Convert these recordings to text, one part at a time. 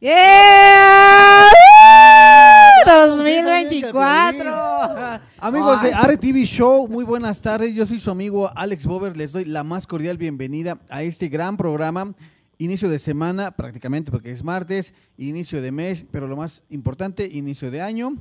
¡Yeah! 2024. Amigos de Ay. RTV Show, muy buenas tardes. Yo soy su amigo Alex Bober. Les doy la más cordial bienvenida a este gran programa. Inicio de semana, prácticamente porque es martes, inicio de mes, pero lo más importante, inicio de año.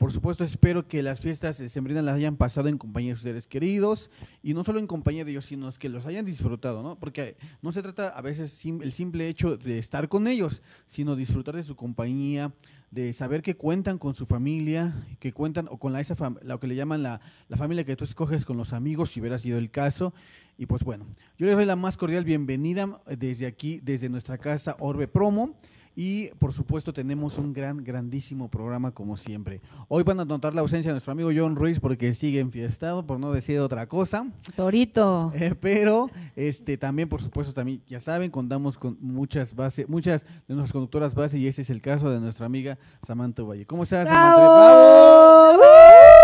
Por supuesto, espero que las fiestas sembrinas las hayan pasado en compañía de sus seres queridos y no solo en compañía de ellos, sino que los hayan disfrutado, ¿no? Porque no se trata a veces el simple hecho de estar con ellos, sino disfrutar de su compañía, de saber que cuentan con su familia, que cuentan o con la, esa lo que le llaman la, la familia que tú escoges con los amigos, si hubiera sido el caso. Y pues bueno, yo les doy la más cordial bienvenida desde aquí, desde nuestra casa Orbe Promo. Y por supuesto tenemos un gran, grandísimo programa como siempre. Hoy van a notar la ausencia de nuestro amigo John Ruiz porque sigue enfiestado, por no decir otra cosa. Torito. Eh, pero este también, por supuesto, también ya saben, contamos con muchas bases, muchas de nuestras conductoras base y este es el caso de nuestra amiga Samantha Valle. ¿Cómo estás, Samantha? ¡Bravo! ¡Uh!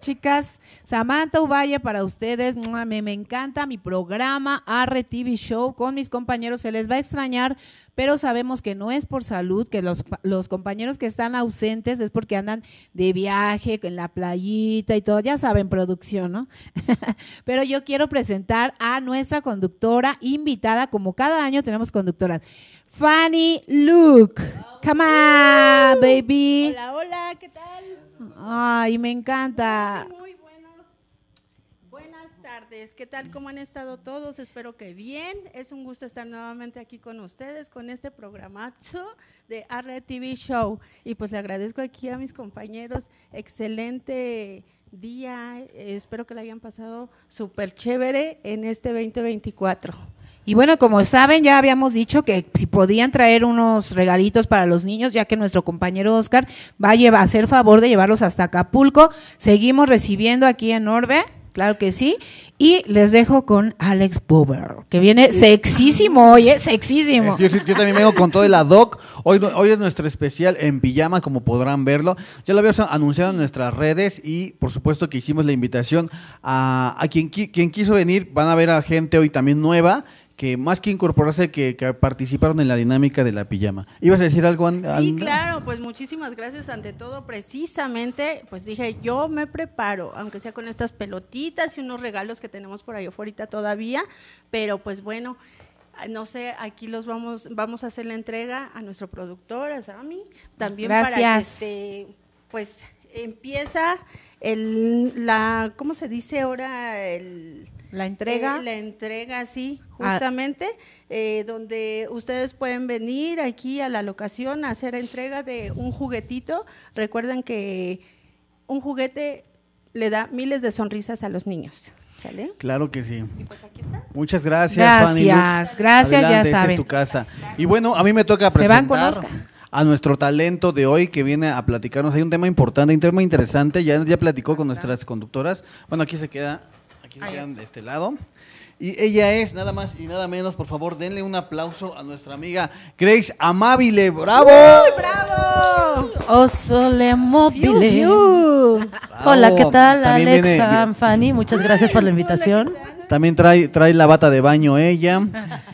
Chicas, Samantha Uvalle para ustedes. Me, me encanta mi programa Arre TV Show con mis compañeros. Se les va a extrañar, pero sabemos que no es por salud, que los, los compañeros que están ausentes es porque andan de viaje en la playita y todo. Ya saben, producción, ¿no? pero yo quiero presentar a nuestra conductora invitada, como cada año tenemos conductoras. Fanny Luke. Come on, baby. Hola, hola, ¿qué tal? Ay, me encanta. Muy buenos. Buenas tardes. ¿Qué tal? ¿Cómo han estado todos? Espero que bien. Es un gusto estar nuevamente aquí con ustedes con este programazo de Arre Show. Y pues le agradezco aquí a mis compañeros. Excelente día. Espero que la hayan pasado súper chévere en este 2024. Y bueno, como saben, ya habíamos dicho que si podían traer unos regalitos para los niños, ya que nuestro compañero Oscar va a, llevar, a hacer favor de llevarlos hasta Acapulco. Seguimos recibiendo aquí en Orbe, claro que sí. Y les dejo con Alex Bober, que viene sexísimo hoy, ¿eh? Sexísimo. Yo, yo también vengo con todo el ad hoc. Hoy, hoy es nuestro especial en pijama, como podrán verlo. Ya lo habíamos anunciado en nuestras redes y por supuesto que hicimos la invitación a, a quien, qui- quien quiso venir. Van a ver a gente hoy también nueva que más que incorporarse, que, que participaron en la dinámica de la pijama. ¿Ibas a decir algo, An- Sí, claro, pues muchísimas gracias ante todo. Precisamente, pues dije, yo me preparo, aunque sea con estas pelotitas y unos regalos que tenemos por ahí afuera todavía, pero pues bueno, no sé, aquí los vamos, vamos a hacer la entrega a nuestro productor, a Sammy, también para que Gracias. este, pues empieza el, la, ¿cómo se dice ahora? El, La entrega. eh, la entrega, sí, Ah. justamente, eh, donde ustedes pueden venir aquí a la locación a hacer entrega de un juguetito. Recuerden que un juguete le da miles de sonrisas a los niños. ¿Sale? Claro que sí. Y pues aquí está. Muchas gracias, Fanny. Gracias, gracias, ya saben. es tu casa. Y bueno, a mí me toca Se van con presentar Oscar. A nuestro talento de hoy que viene a platicarnos. Hay un tema importante, un tema interesante. Ya, ya platicó con nuestras conductoras. Bueno, aquí se queda, aquí se quedan de este lado. Y ella es nada más y nada menos, por favor, denle un aplauso a nuestra amiga Grace Amabile. ¡Bravo! ¡Bravo! Osole Mobile. Hola, ¿qué tal? También Alex, viene- Fanny, muchas gracias por la invitación. También trae, trae la bata de baño ella.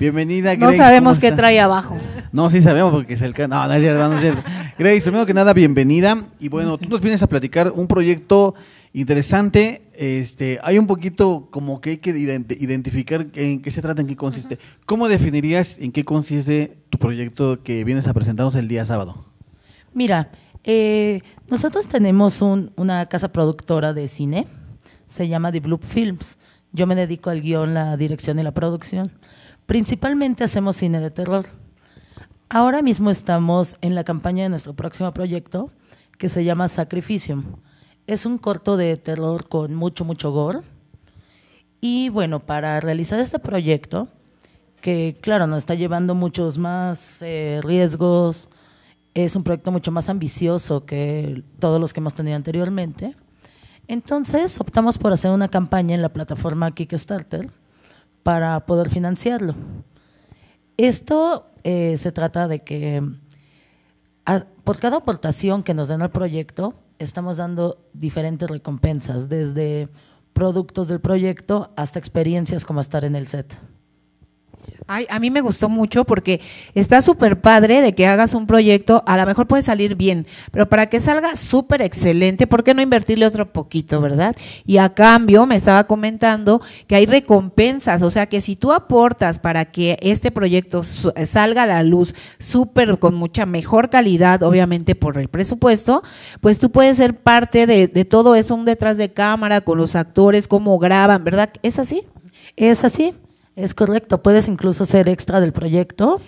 Bienvenida, No Grace. sabemos ¿cómo qué está? trae abajo. No, sí sabemos porque es el can... No, no es cierto, no es cierto. Grace, primero que nada, bienvenida. Y bueno, tú nos vienes a platicar un proyecto interesante. Este, hay un poquito como que hay que ident- identificar en qué se trata, en qué consiste. ¿Cómo definirías en qué consiste tu proyecto que vienes a presentarnos el día sábado? Mira, eh, nosotros tenemos un- una casa productora de cine, se llama The Blue Films. Yo me dedico al guion, la dirección y la producción. Principalmente hacemos cine de terror. Ahora mismo estamos en la campaña de nuestro próximo proyecto que se llama Sacrificium. Es un corto de terror con mucho, mucho gore. Y bueno, para realizar este proyecto, que claro, nos está llevando muchos más eh, riesgos, es un proyecto mucho más ambicioso que todos los que hemos tenido anteriormente. Entonces optamos por hacer una campaña en la plataforma Kickstarter para poder financiarlo. Esto eh, se trata de que por cada aportación que nos den al proyecto, estamos dando diferentes recompensas, desde productos del proyecto hasta experiencias como estar en el set. Ay, a mí me gustó mucho porque está súper padre de que hagas un proyecto, a lo mejor puede salir bien, pero para que salga súper excelente, ¿por qué no invertirle otro poquito, verdad? Y a cambio me estaba comentando que hay recompensas, o sea que si tú aportas para que este proyecto salga a la luz súper con mucha mejor calidad, obviamente por el presupuesto, pues tú puedes ser parte de, de todo eso, un detrás de cámara, con los actores, cómo graban, ¿verdad? ¿Es así? Es así. Es correcto, puedes incluso ser extra del proyecto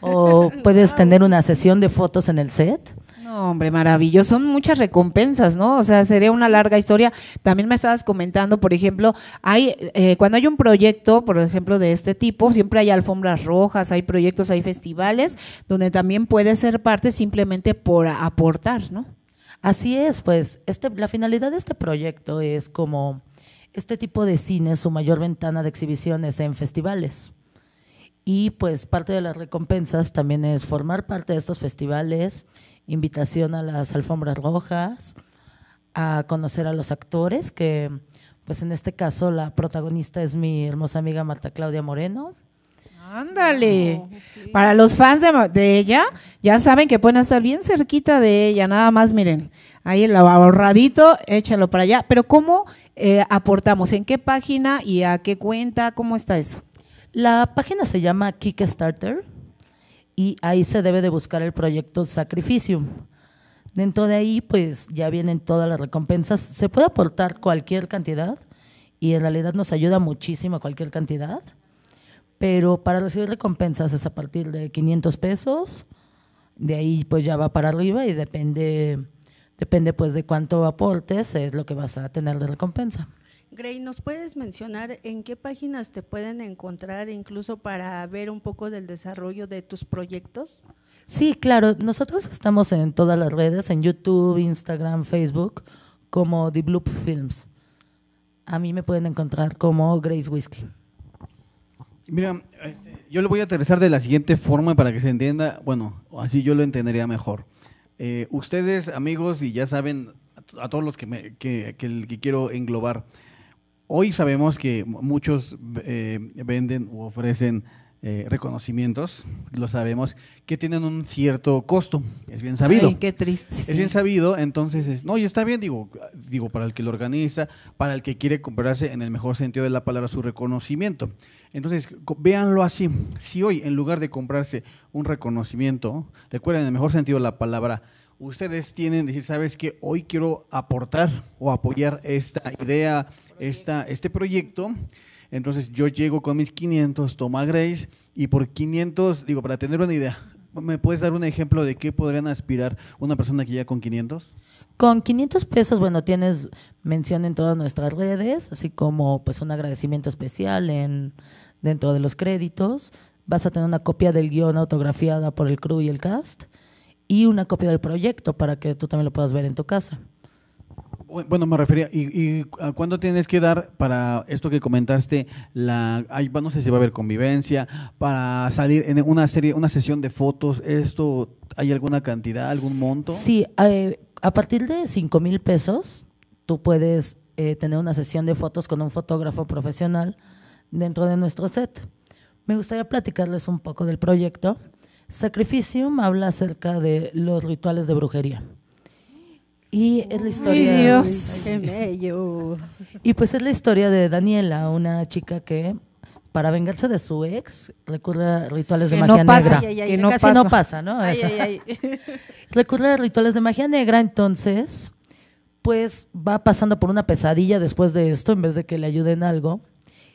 o puedes tener una sesión de fotos en el set. No, hombre, maravilloso. Son muchas recompensas, ¿no? O sea, sería una larga historia. También me estabas comentando, por ejemplo, hay eh, cuando hay un proyecto, por ejemplo, de este tipo, siempre hay alfombras rojas, hay proyectos, hay festivales, donde también puede ser parte simplemente por aportar, ¿no? Así es, pues este, la finalidad de este proyecto es como este tipo de cine, su mayor ventana de exhibiciones en festivales. Y pues parte de las recompensas también es formar parte de estos festivales, invitación a las alfombras rojas, a conocer a los actores, que pues en este caso la protagonista es mi hermosa amiga Marta Claudia Moreno. Ándale. Para los fans de, de, ella, ya saben que pueden estar bien cerquita de ella, nada más miren, ahí el ahorradito, échalo para allá. Pero ¿cómo eh, aportamos? ¿En qué página y a qué cuenta? ¿Cómo está eso? La página se llama Kickstarter y ahí se debe de buscar el proyecto Sacrificium. Dentro de ahí, pues ya vienen todas las recompensas. Se puede aportar cualquier cantidad y en realidad nos ayuda muchísimo cualquier cantidad. Pero para recibir recompensas es a partir de 500 pesos. De ahí pues ya va para arriba y depende Depende pues de cuánto aportes, es lo que vas a tener de recompensa. Grey, ¿nos puedes mencionar en qué páginas te pueden encontrar incluso para ver un poco del desarrollo de tus proyectos? Sí, claro. Nosotros estamos en todas las redes, en YouTube, Instagram, Facebook, como The Bloop Films. A mí me pueden encontrar como Grace Whiskey. Mira, este, yo lo voy a aterrizar de la siguiente forma para que se entienda, bueno, así yo lo entendería mejor. Eh, ustedes, amigos, y ya saben, a todos los que, me, que, que, quiero englobar, hoy sabemos que muchos eh, venden u ofrecen eh, reconocimientos, lo sabemos, que tienen un cierto costo, es bien sabido. Ay, qué triste. Es bien sabido, entonces, es, no, y está bien, digo, digo, para el que lo organiza, para el que quiere comprarse en el mejor sentido de la palabra su reconocimiento. Entonces, véanlo así. Si hoy, en lugar de comprarse un reconocimiento, recuerden en el mejor sentido de la palabra, ustedes tienen decir, sabes que hoy quiero aportar o apoyar esta idea, esta, este proyecto. Entonces yo llego con mis 500, toma Grace, y por 500, digo, para tener una idea, ¿me puedes dar un ejemplo de qué podrían aspirar una persona que llega con 500? Con 500 pesos, bueno, tienes mención en todas nuestras redes, así como pues un agradecimiento especial en dentro de los créditos. Vas a tener una copia del guion autografiada por el crew y el cast y una copia del proyecto para que tú también lo puedas ver en tu casa. Bueno, me refería, ¿y, a cuándo tienes que dar para esto que comentaste? La, no sé si va a haber convivencia, para salir en una serie, una sesión de fotos, ¿esto hay alguna cantidad, algún monto? Sí, eh, a partir de 5 mil pesos, tú puedes eh, tener una sesión de fotos con un fotógrafo profesional dentro de nuestro set. Me gustaría platicarles un poco del proyecto. Sacrificium habla acerca de los rituales de brujería. Y es la historia. Dios. Y pues es la historia de Daniela, una chica que para vengarse de su ex recurre a rituales de magia negra. que no casi no pasa, ¿no? recurre a rituales de magia negra, entonces pues va pasando por una pesadilla después de esto en vez de que le ayuden algo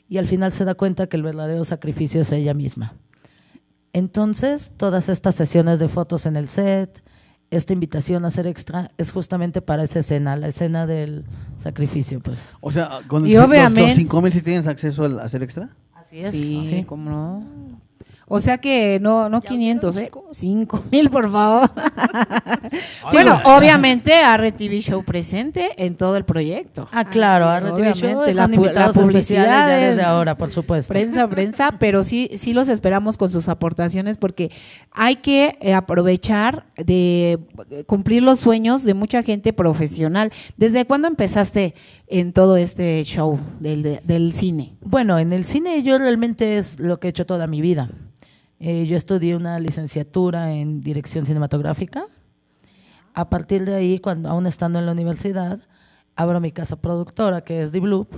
y al final se da cuenta que el verdadero sacrificio es ella misma. Entonces, todas estas sesiones de fotos en el set, esta invitación a ser extra, es justamente para esa escena, la escena del sacrificio, pues. O sea, con y los, obviamente, los 5 mil si tienes acceso a hacer extra. Así es. Sí, sí. ¿cómo no? O sea que no, no 500, ¿eh? 5 mil, por favor. bueno, obviamente RTV Show presente en todo el proyecto. Ah, claro, RTV Show la, la publicidad desde ahora, por supuesto. Prensa, prensa, pero sí, sí los esperamos con sus aportaciones porque hay que eh, aprovechar de cumplir los sueños de mucha gente profesional. ¿Desde cuándo empezaste en todo este show del, de- del cine? Bueno, en el cine yo realmente es lo que he hecho toda mi vida. Eh, yo estudié una licenciatura en dirección cinematográfica. A partir de ahí, cuando aún estando en la universidad, abro mi casa productora, que es The Bloop,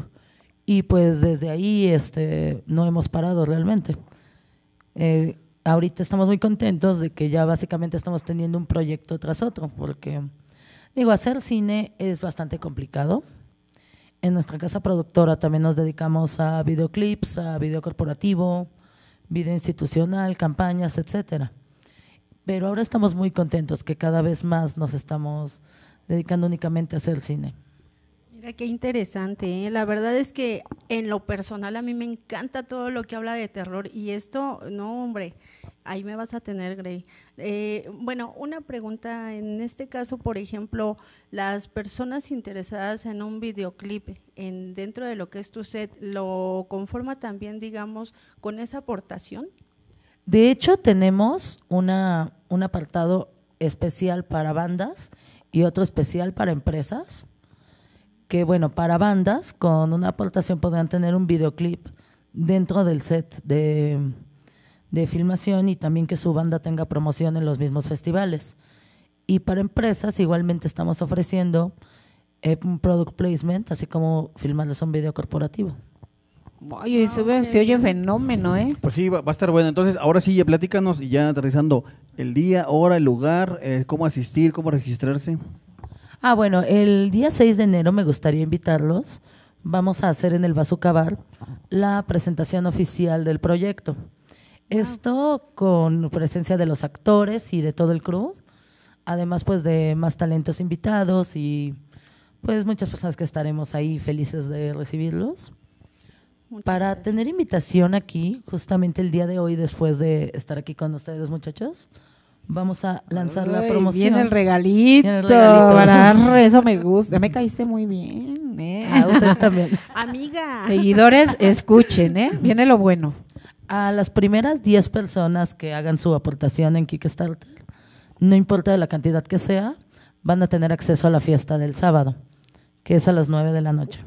y pues desde ahí este, no hemos parado realmente. Eh, ahorita estamos muy contentos de que ya básicamente estamos teniendo un proyecto tras otro, porque digo, hacer cine es bastante complicado. En nuestra casa productora también nos dedicamos a videoclips, a video corporativo, video institucional, campañas, etcétera. Pero ahora estamos muy contentos que cada vez más nos estamos dedicando únicamente a hacer cine. Mira qué interesante, ¿eh? la verdad es que en lo personal a mí me encanta todo lo que habla de terror y esto, no hombre, ahí me vas a tener, Grey. Eh, bueno, una pregunta, en este caso, por ejemplo, las personas interesadas en un videoclip en, dentro de lo que es tu set, ¿lo conforma también, digamos, con esa aportación? De hecho, tenemos una, un apartado especial para bandas y otro especial para empresas. Que bueno, para bandas, con una aportación podrán tener un videoclip dentro del set de, de filmación y también que su banda tenga promoción en los mismos festivales. Y para empresas, igualmente estamos ofreciendo eh, un product placement, así como filmarles un video corporativo. Oye, se, ve- se oye fenómeno, ¿eh? Pues sí, va, va a estar bueno. Entonces, ahora sí, ya platícanos y ya aterrizando el día, hora, el lugar, eh, cómo asistir, cómo registrarse. Ah, bueno, el día 6 de enero me gustaría invitarlos. Vamos a hacer en el Bazooka Bar la presentación oficial del proyecto. Esto con presencia de los actores y de todo el crew, además pues de más talentos invitados y pues muchas personas que estaremos ahí felices de recibirlos. Muchas Para gracias. tener invitación aquí, justamente el día de hoy, después de estar aquí con ustedes, muchachos, vamos a lanzar la promoción. Viene el regalito. Viene el regalito. para- eso me gusta. Me caíste muy bien. ¿eh? A ustedes también. Amiga. Seguidores, escuchen, ¿eh? Viene lo bueno. A las primeras 10 personas que hagan su aportación en Kickstarter, no importa la cantidad que sea, van a tener acceso a la fiesta del sábado, que es a las 9 de la noche.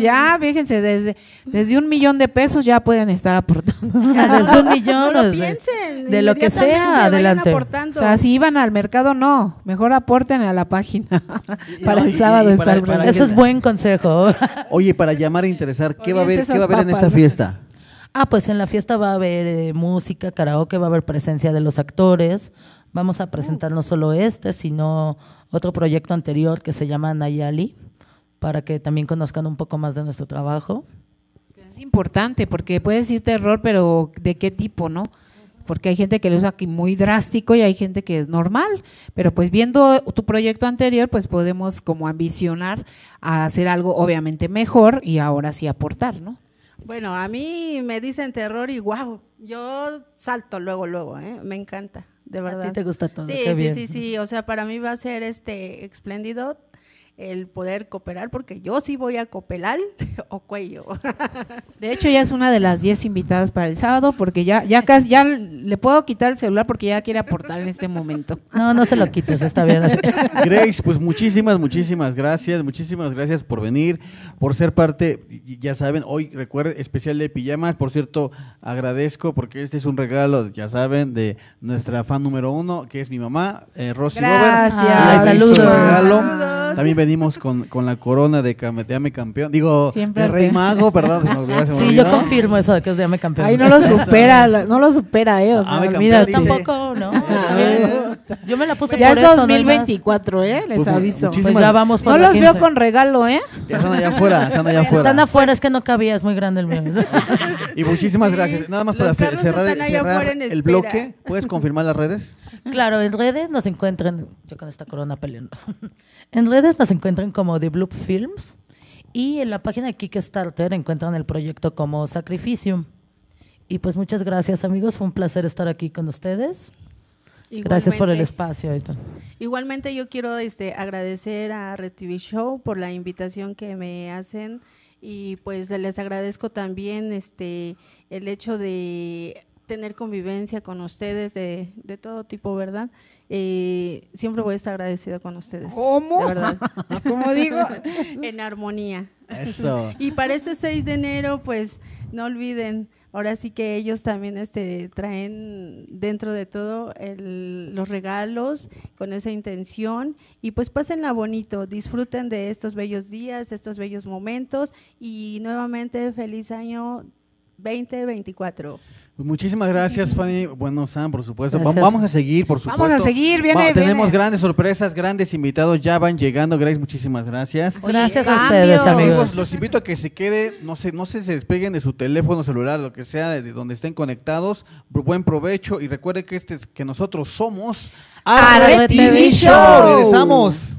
Ya, fíjense, desde, desde un millón de pesos ya pueden estar aportando. Desde un No millón, lo de- piensen. de lo que sea, adelante. O sea, si iban al mercado, no. Mejor aporten a la página. Para no, el sábado y está para- el para regalo. Eso es buen consejo. Oye, para llamar a interesar, ¿qué va a haber, qué va a haber en esta fiesta? Ah, pues en la fiesta va a haber eh, música, karaoke, va a haber presencia de los actores. Vamos a presentar no solo este, sino otro proyecto anterior que se llama Nayali, para que también conozcan un poco más de nuestro trabajo. Es importante porque puede decir terror, pero ¿de qué tipo, no? Porque hay gente que lo usa aquí muy drástico y hay gente que es normal. Pero pues viendo tu proyecto anterior, pues podemos como ambicionar a hacer algo obviamente mejor y ahora sí aportar, ¿no? Bueno, a mí me dicen terror y wow, yo salto luego, luego, ¿eh? me encanta, de verdad. A ti te gusta todo. Sí, qué sí, bien. sí, sí, o sea, para mí va a ser este espléndido el poder cooperar, porque yo sí voy a cooperar o cuello. De hecho, ya es una de las 10 invitadas para el sábado porque ya, ya casi, ya le puedo quitar el celular porque ya quiere aportar en este momento. No, no se lo quites, está bien así. Grace, pues muchísimas, muchísimas gracias, muchísimas gracias por venir, por ser parte, ya saben, hoy recuerden, especial de pijamas, por cierto, agradezco porque este es un regalo, ya saben, de nuestra fan número uno, que es mi mamá, eh, Rosy Bober. Gracias. Saludos. También venimos con, con la corona de Cameteame Campeón, digo, Siempre de Rey te- Mago, perdón, se me olvidó, se me Sí, yo confirmo eso de que es de Ame Campeón. Ahí no lo supera, no lo supera, eh, o sea, Ah, dice. Tampoco, ¿no? Bien. Yo me la puse Ya por es no hay más. 2024, eh, les Pues, aviso. muchísimas- Pues ya vamos por No los veo 15. con regalo, ¿eh? Ya están allá afuera, están allá afuera. Están afuera, es que no cabía, es muy grande el mío. Y muchísimas Sí, gracias. Nada más para cerrar, están allá cerrar el bloque, ¿puedes confirmar las redes? Claro, en redes nos encuentran, yo con esta corona peleando. En redes nos encuentran como The Bloop Films y en la página de Kickstarter encuentran el proyecto como Sacrificium. Y pues muchas gracias amigos, fue un placer estar aquí con ustedes. Gracias por el Igualmente. espacio. Igualmente yo quiero este agradecer a Red TV Show por la invitación que me hacen y pues les agradezco también este el hecho de tener convivencia con ustedes de, de todo tipo, ¿verdad? Eh, siempre voy a estar agradecida con ustedes. ¿Cómo? De verdad. Como digo, en armonía. Eso. Y para este 6 de enero, pues no olviden, ahora sí que ellos también este, traen dentro de todo el- los regalos con esa intención y pues pásenla bonito, disfruten de estos bellos días, estos bellos momentos y nuevamente feliz año 2024. Pues muchísimas gracias, Fanny. Bueno, Sam, por supuesto. Gracias. Vamos a seguir, por supuesto. Vamos a seguir, viene, Va- Tenemos viene. grandes sorpresas, grandes invitados. Ya van llegando. Grace, muchísimas gracias. Gracias a cambio. ustedes, amigos. Amigos, los invito a que se queden, no se, no se despeguen de su teléfono celular, lo que sea, de de donde estén conectados. Bu- Buen provecho y recuerden que este, que nosotros somos Arre TV Show. Regresamos.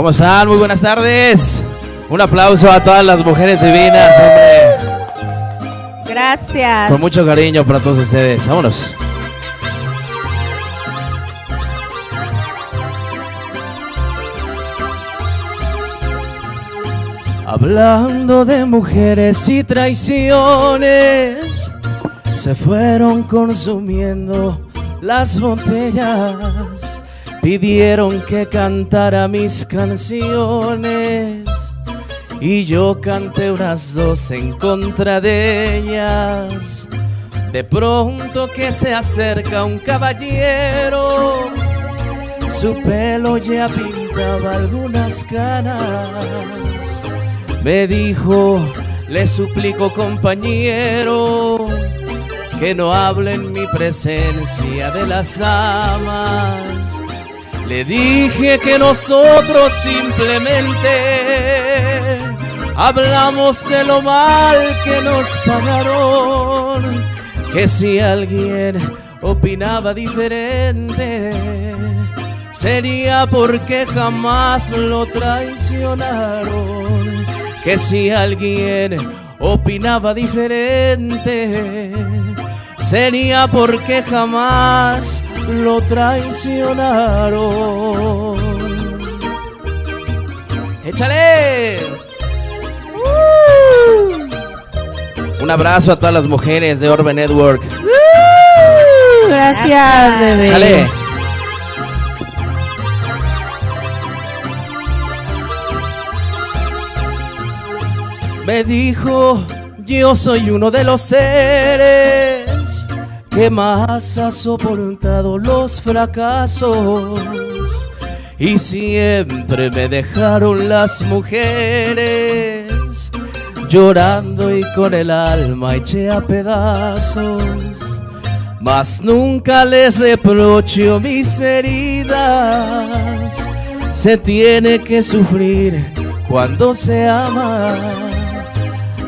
¿Cómo están? Muy buenas tardes. Un aplauso a todas las mujeres divinas, hombre. Gracias. Con mucho cariño para todos ustedes. Vámonos. Hablando de mujeres y traiciones, se fueron consumiendo las botellas. Pidieron que cantara mis canciones y yo canté unas dos en contra de ellas. De pronto que se acerca un caballero, su pelo ya pintaba algunas canas. Me dijo, le suplico compañero, que no hable en mi presencia de las damas. Le dije que nosotros simplemente hablamos de lo mal que nos pagaron, que si alguien opinaba diferente, sería porque jamás lo traicionaron, que si alguien opinaba diferente, sería porque jamás lo traicionaron. ¡Échale! Un abrazo a todas las mujeres de Orbe Network. Gracias, bebé. ¡Échale! Me dijo, yo soy uno de los seres que más ha soportado los fracasos y siempre me dejaron las mujeres. llorando y con el alma eché a pedazos. Mas nunca les reprocho mis heridas. Se tiene que sufrir cuando se ama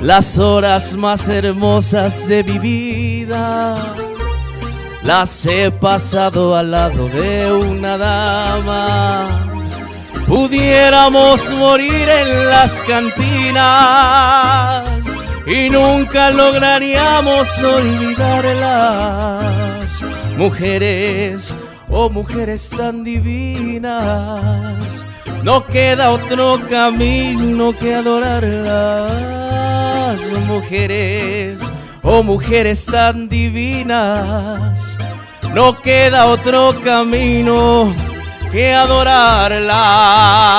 las horas más hermosas de mi vida. Las he pasado al lado de una dama. Pudiéramos morir en las cantinas y nunca lograríamos olvidarlas. Mujeres, oh mujeres tan divinas, no queda otro camino que adorarlas. Mujeres, oh mujeres tan divinas, no queda otro camino que adorarlas.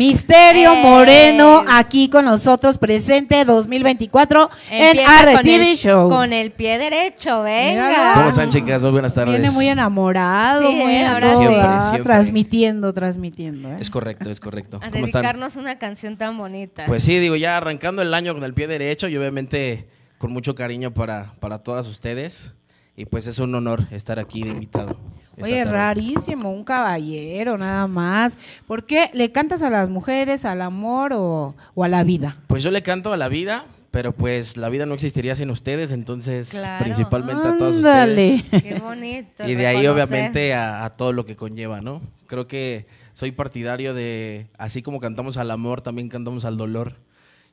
Misterio Eh. Moreno aquí con nosotros, presente 2024 en Empieza con RTV el- Show. Con el pie derecho, venga. ¿Cómo están, chicas? Muy buenas tardes. Viene muy enamorado, Sí, muy ahora todo, sí. Siempre, ¿verdad? siempre. transmitiendo, transmitiendo. ¿eh? Es correcto, es correcto. A ¿Cómo están? dedicarnos una canción tan bonita. Pues sí, digo, ya arrancando el año con el pie derecho y obviamente con mucho cariño para, para todas ustedes. Y pues es un honor estar aquí de invitado. Oye, tarde. rarísimo, un caballero nada más. ¿Por qué le cantas a las mujeres, al amor o, o a la vida? Pues yo le canto a la vida, pero pues la vida no existiría sin ustedes, entonces Claro. principalmente a todos Ándale. ustedes. Qué bonito. Y de ahí reconocer. obviamente a, a todo lo que conlleva, ¿no? Creo que soy partidario de, así como cantamos al amor, también cantamos al dolor.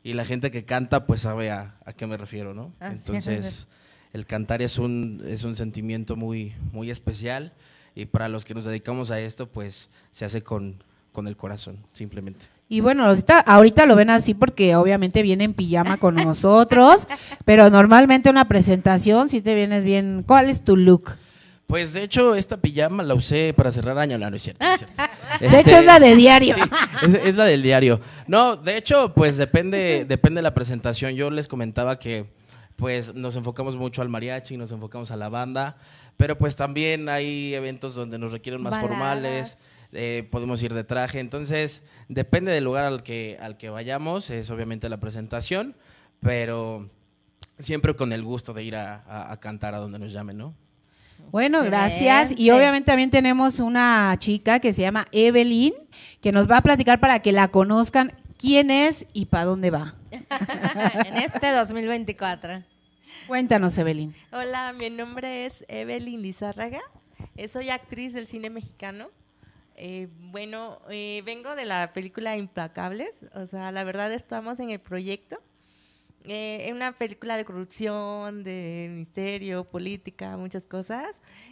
Y la gente que canta pues sabe a, a qué me refiero, ¿no? Así Entonces, es. el cantar es un, es un sentimiento muy, muy especial y para los que nos dedicamos a esto pues se hace con, con el corazón, simplemente. Y bueno, ahorita, ahorita lo ven así porque obviamente viene en pijama con nosotros, pero normalmente una presentación si te vienes bien. ¿Cuál es tu look? Pues de hecho esta pijama la usé para cerrar año, no, no es cierto. no es cierto. De hecho es la de diario. Sí, es, es la del diario. No, de hecho, pues depende, depende de la presentación. Yo les comentaba que pues nos enfocamos mucho al mariachi, nos enfocamos a la banda, pero pues también hay eventos donde nos requieren más Baladas. formales, eh, podemos ir de traje, entonces depende del lugar al que, al que vayamos, es obviamente la presentación, pero siempre con el gusto de ir a, a- a cantar a donde nos llamen, ¿no? Bueno, gracias. Y obviamente también tenemos una chica que se llama Evelyn, que nos va a platicar para que la conozcan quién es y para dónde va. en este 2024. Cuéntanos, Evelyn. Hola, mi nombre es Evelyn Lizárraga. Eh, Soy actriz del cine mexicano. Eh, bueno, eh, vengo de la película Implacables. O sea, la verdad estamos en el proyecto. Eh, es una película de corrupción, de misterio, política, muchas cosas.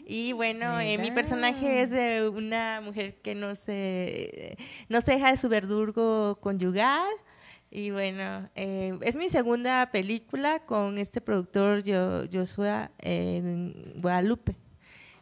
Y bueno, eh, mi personaje es de una mujer que no se, no se deja de su verdugo conyugal. Y bueno, eh, es mi segunda película con este productor Yo- Joshua eh, en Guadalupe.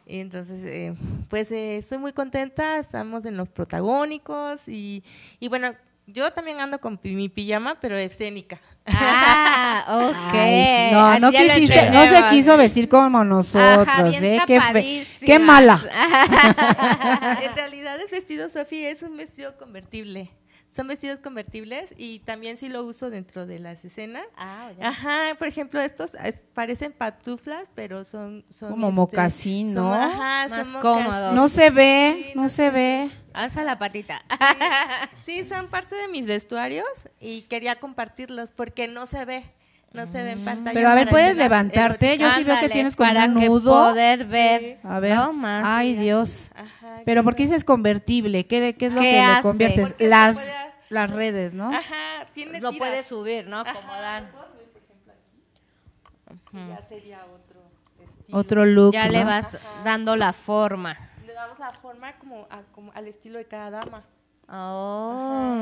Y entonces, eh, pues eh, estoy muy contenta, estamos en los protagónicos y, y bueno, yo también ando con pi- mi pijama, pero escénica. Ah, ok. Ay, sí, no, no quisiste, no se quiso vestir como nosotros, Ajá, bien ¿eh? Qué, fe- qué mala. en realidad es vestido, Sofía, es un vestido convertible. Son vestidos convertibles y también sí lo uso dentro de las escenas. Ah, oye. Ajá, por ejemplo, estos es- parecen patuflas, pero son... son Como este, mocasín, son- ¿no? Ajá, Más son cómodos. No se ve, Sí, no se ve. Alza la patita. Sí, son parte de mis vestuarios y quería compartirlos porque no se ve, no se ve en pantalla. Pero a ver, ¿puedes levantarte? Yo sí veo que tienes como para un que nudo. poder ver. A ver. No más. Ay, Dios. Ajá, Pero ¿por qué dices convertible? ¿Qué, qué es lo ¿Qué que le hace? conviertes? Porque se Las, puede- las redes, ¿no? Ajá, tiene Lo tiras. puedes subir, ¿no? Ajá, lo puedo subir, por ejemplo, aquí. Ya sería otro estilo. Otro look, Ya le ¿no? vas dando la forma. Le damos la forma como, a- como al estilo de cada dama. Oh,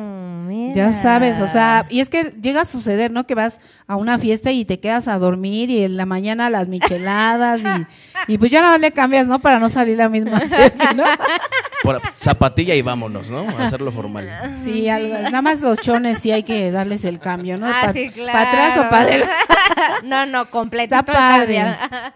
mira. Ya sabes, o sea, y es que llega a suceder, ¿no? Que vas a una fiesta y te quedas a dormir y en la mañana las micheladas y, y pues ya nada más le cambias, ¿no? Para no salir la misma serie, ¿no? Por zapatilla y vámonos, ¿no? A hacerlo formal. Sí, algo, nada más los chones sí hay que darles el cambio, ¿no? Ah, Pa- sí, claro. ¿Para atrás o para adelante? no, no, completito. Está padre.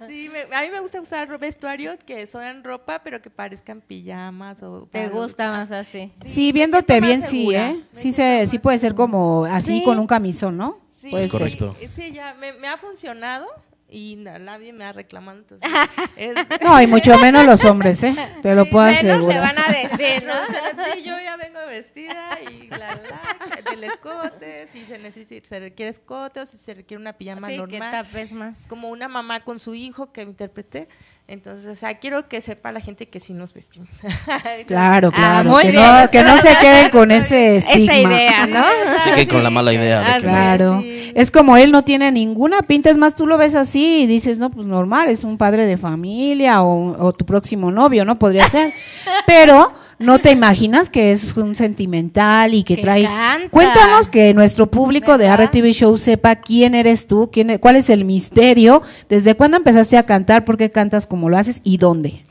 Sí, me- a mí me gusta usar vestuarios que son ropa, pero que parezcan pijamas o... Te gusta más así. Sí, me viéndote bien, sí, ¿eh? me Sí, se, sí puede ser como así Sí. con un camisón, ¿no? Sí, Puede Es ser. correcto. Sí, ya me, me ha funcionado y na- nadie me ha reclamado. Entonces, es, No, y mucho menos los hombres, ¿eh? Te lo puedo Menos le asegurar. van a decir, ¿no? Entonces, sí, yo ya vengo vestida y la, la, del escote, si se necesita, se requiere escote o si se requiere una pijama Sí, que normal. tapes más. Como una mamá con su hijo que interpreté. Entonces, o sea, quiero que sepa la gente que sí nos vestimos. Claro, Ah, claro. muy que, bien. no, que no se queden con ese estigma. Esa idea, ¿no? Sí que con la mala idea. de Ah, que- Claro. Sí. Es como él no tiene ninguna pinta, es más, tú lo ves así y dices, no, pues normal, es un padre de familia o, o tu próximo novio, ¿no? Podría ser. Pero no te imaginas que es un sentimental y que, Que trae... canta. Cuéntanos que nuestro público de. RTV Show sepa quién eres tú, quién, e- cuál es el misterio, desde cuándo empezaste a cantar, por qué cantas como lo haces y dónde.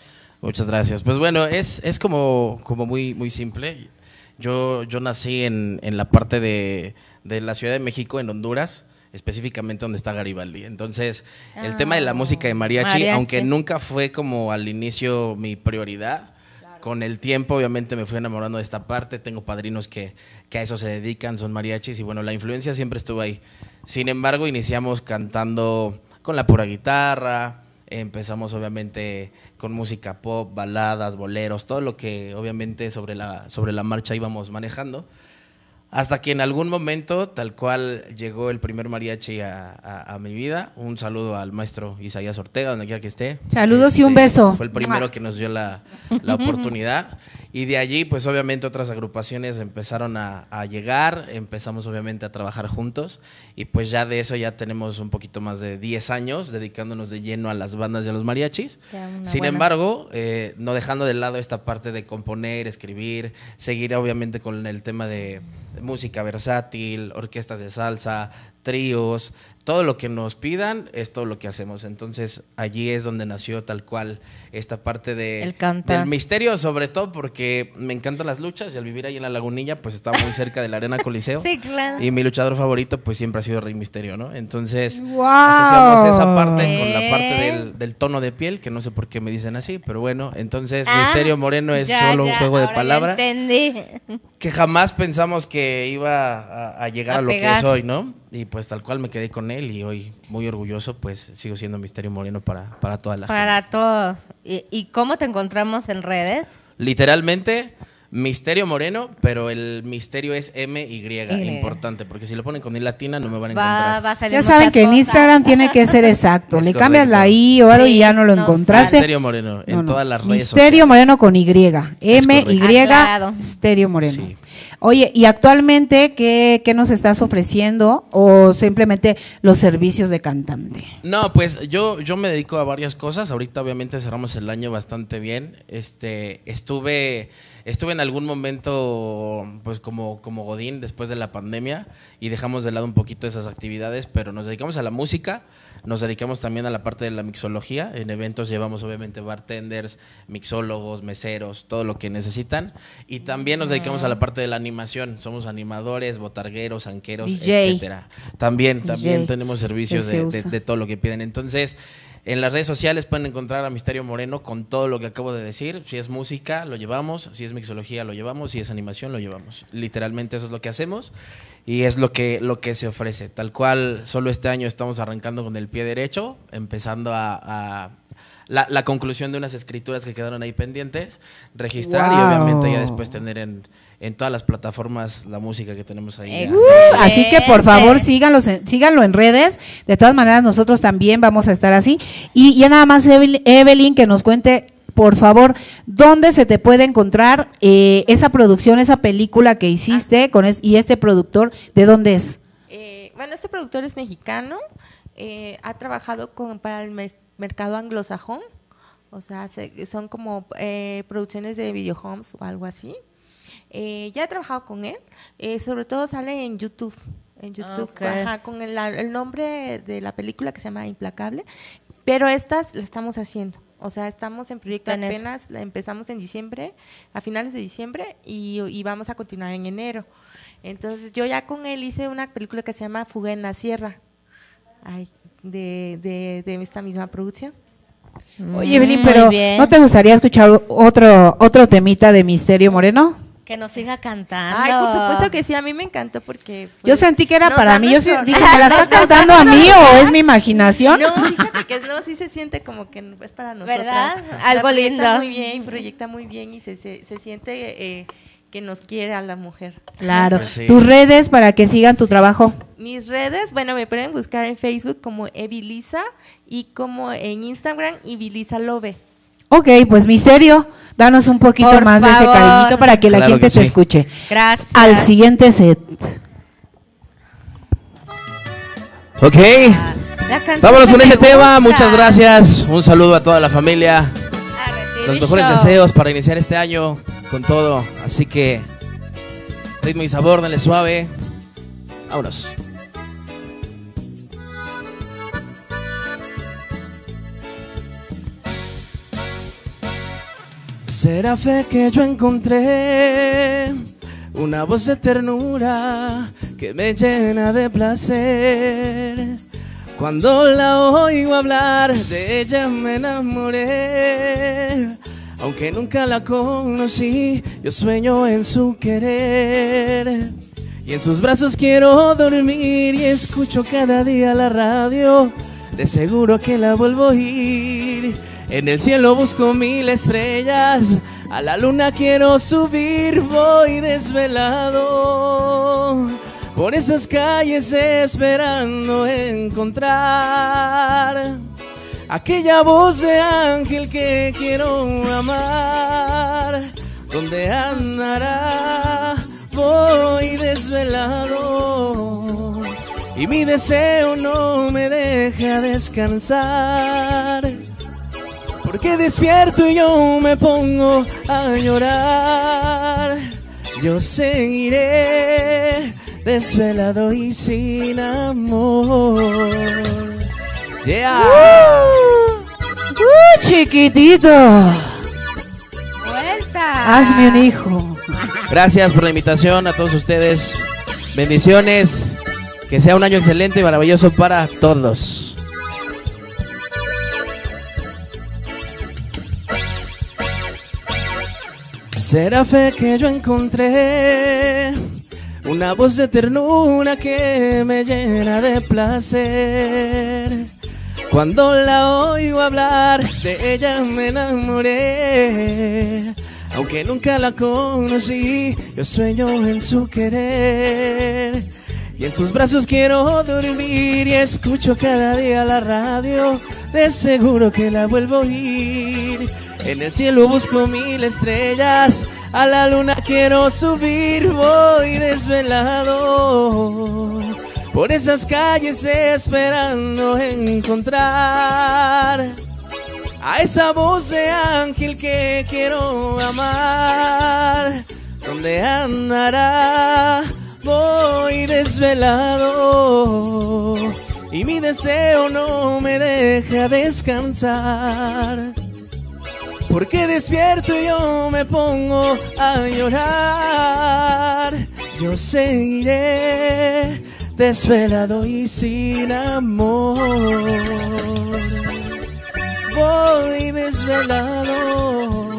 Muchas gracias. Pues bueno, es, es como, como muy, muy simple. Yo, yo nací en, en la parte de, de la Ciudad de México, en Honduras, específicamente donde está Garibaldi. Entonces, el tema de la música de mariachi, Mariachi. aunque nunca fue como al inicio mi prioridad, con el tiempo obviamente me fui enamorando de esta parte. Tengo padrinos que, que a eso se dedican, son mariachis y bueno, la influencia siempre estuvo ahí. Sin embargo, iniciamos cantando con la pura guitarra, empezamos obviamente con música pop, baladas, boleros, todo lo que obviamente sobre la, sobre la marcha íbamos manejando. Hasta que en algún momento, tal cual llegó el primer mariachi a, a- a mi vida, un saludo al maestro Isaías Ortega, donde quiera que esté. Este, Saludos y un beso. Fue el primero que nos dio la, la oportunidad. Y de allí, pues obviamente otras agrupaciones empezaron a, a llegar, empezamos obviamente a trabajar juntos y pues ya de eso ya tenemos un poquito más de 10 años dedicándonos de lleno a las bandas y a los mariachis. Sin buena. embargo, eh, no dejando de lado esta parte de componer, escribir, seguir obviamente con el tema de música versátil, orquestas de salsa, tríos, todo lo que nos pidan es todo lo que hacemos. Entonces allí es donde nació tal cual esta parte de, El del misterio, sobre todo porque me encantan las luchas y al vivir ahí en la lagunilla pues estaba muy cerca de la arena Coliseo. Sí, claro. Y mi luchador favorito pues siempre ha sido Rey Misterio, ¿no? Entonces ¡Guau! asociamos esa parte con la parte del, del tono de piel, que no sé por qué me dicen así, pero bueno, entonces Ah, Misterio Moreno es ya, solo un juego de palabras entendí. que jamás pensamos que iba a, a llegar a, A lo que es hoy, ¿no? Y pues tal cual me quedé con él y hoy muy orgulloso pues sigo siendo Misterio Moreno para, para toda la gente. Para todos. ¿Y, y cómo te encontramos en redes? Literalmente Misterio Moreno, pero el misterio es M Y, Y. importante, porque si lo ponen con I latina no me van a encontrar. va a salir Ya saben que en. Instagram tiene que ser exacto. Es Le cambias la. I o algo y ya no lo no encontraste. Misterio Moreno en No, no. todas las redes Misterio sociales. Moreno con Y. M Y correcto. Aclarado. Misterio Moreno. Sí. Oye, ¿y actualmente qué, qué nos estás ofreciendo o simplemente los servicios de cantante? No, pues yo, yo me dedico a varias cosas. Ahorita obviamente cerramos el año bastante bien. Este, estuve, estuve en algún momento pues como, como Godín después de la pandemia y dejamos de lado un poquito esas actividades, pero nos dedicamos a la música, nos dedicamos también a la parte de la mixología. En eventos llevamos obviamente bartenders, mixólogos, meseros, todo lo que necesitan. Y también nos dedicamos a la parte de la animación. Somos animadores, botargueros, anqueros, DJ. etcétera. También, DJ. también tenemos servicios de todo lo que piden. Entonces, en las redes sociales pueden encontrar a Misterio Moreno con todo lo que acabo de decir. Si es música, lo llevamos. Si es mixología, lo llevamos. Si es animación, lo llevamos. Literalmente eso es lo que hacemos y es lo que, lo que se ofrece. Tal cual, solo este año estamos arrancando con el pie derecho, empezando a... a- la, la conclusión de unas escrituras que quedaron ahí pendientes, registrar y obviamente ya después tener en, en todas las plataformas la música que tenemos ahí. Así que por favor síganlos en- síganlo en redes. De todas maneras, nosotros también vamos a estar así. Y ya nada más, Evel- Evelyn, que nos cuente, por favor, dónde se te puede encontrar eh, esa producción, esa película que hiciste con es- y este productor, ¿de dónde es? Eh, bueno, este productor es mexicano, eh, ha trabajado con, para el mer- mercado anglosajón, o sea, se- son como eh, producciones de videohomes o algo así. Eh, ya he trabajado con él, eh, sobre todo sale en YouTube. En YouTube, ajá, con el, el nombre de la película que se llama Implacable. Pero estas la estamos haciendo. O sea, estamos en proyecto apenas, la empezamos en diciembre, a finales de diciembre, y, y vamos a continuar en enero. Entonces, yo ya con él hice una película que se llama Fuga en la Sierra, ay, de, de, de esta misma producción. Oye, Evelyn, Mm, pero. ¿no te gustaría escuchar otro otro temita de Misterio Moreno? Que nos siga cantando. Ay, por supuesto que sí, a mí me encantó porque... Yo pues, sentí que era para mí. Yo dije, ¿me la está cantando a mí o es mi imaginación? No, fíjate que no, sí se siente como que no es para nosotros. ¿Verdad? Algo lindo. muy bien, proyecta muy bien y se, se, se siente eh, que nos quiere a la mujer. Claro. Pues sí. Tus redes para que sigan tu trabajo. Mis redes, bueno, me pueden buscar en Facebook como Evilisa y como en Instagram Evilisa Lobe. Ok, pues Misterio, danos un poquito Por más de ese cariñito para que la gente que te escuche. Gracias. Al siguiente set. Ok. Canción Vámonos con ese tema. Muchas gracias. Un saludo a toda la familia. Los mejores Show. deseos para iniciar este año con todo. Así que ritmo y sabor, dale suave. Vámonos. Será fe que yo encontré una voz de ternura que me llena de placer. Cuando la oigo hablar, de ella me enamoré. Aunque nunca la conocí, yo sueño en su querer. Y en sus brazos quiero dormir y escucho cada día la radio. De seguro que la vuelvo a oír. En el cielo busco mil estrellas. A la luna quiero subir, voy desvelado. Por esas calles esperando encontrar aquella voz de ángel que quiero amar. ¿Dónde andará? Voy desvelado y mi deseo no me deja descansar. Porque despierto y yo me pongo a llorar. Yo seguiré desvelado y sin amor. Yeah. ¡Uh, chiquitito! Vuelta. Hazme un hijo. Gracias por la invitación a todos ustedes. Bendiciones. Que sea un año excelente y maravilloso para todos. Será fe que yo encontré una voz de ternura que me llena de placer. Cuando la oigo hablar, de ella me enamoré. Aunque nunca la conocí, yo sueño en su querer. Y en sus brazos quiero dormir y escucho cada día la radio. De seguro que la vuelvo a oír. En el cielo busco mil estrellas. A la luna quiero subir, voy desvelado. Por esas calles esperando encontrar a esa voz de ángel que quiero amar. ¿Dónde andará? Voy desvelado y mi deseo no me deja descansar. Porque despierto y yo me pongo a llorar. Yo seguiré desvelado y sin amor. Voy desvelado.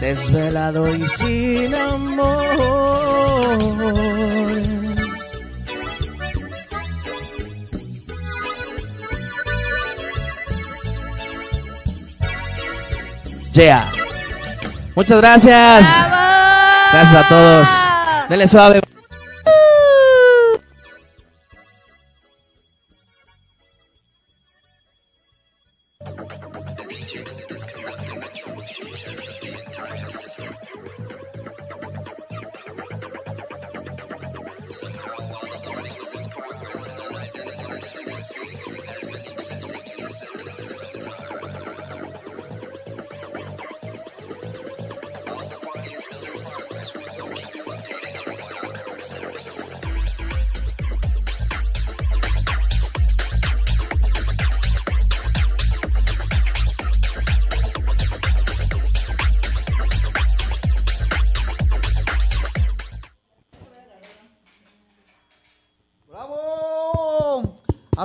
Desvelado y sin amor. Yeah. Muchas gracias. Gracias a todos. Dele suave.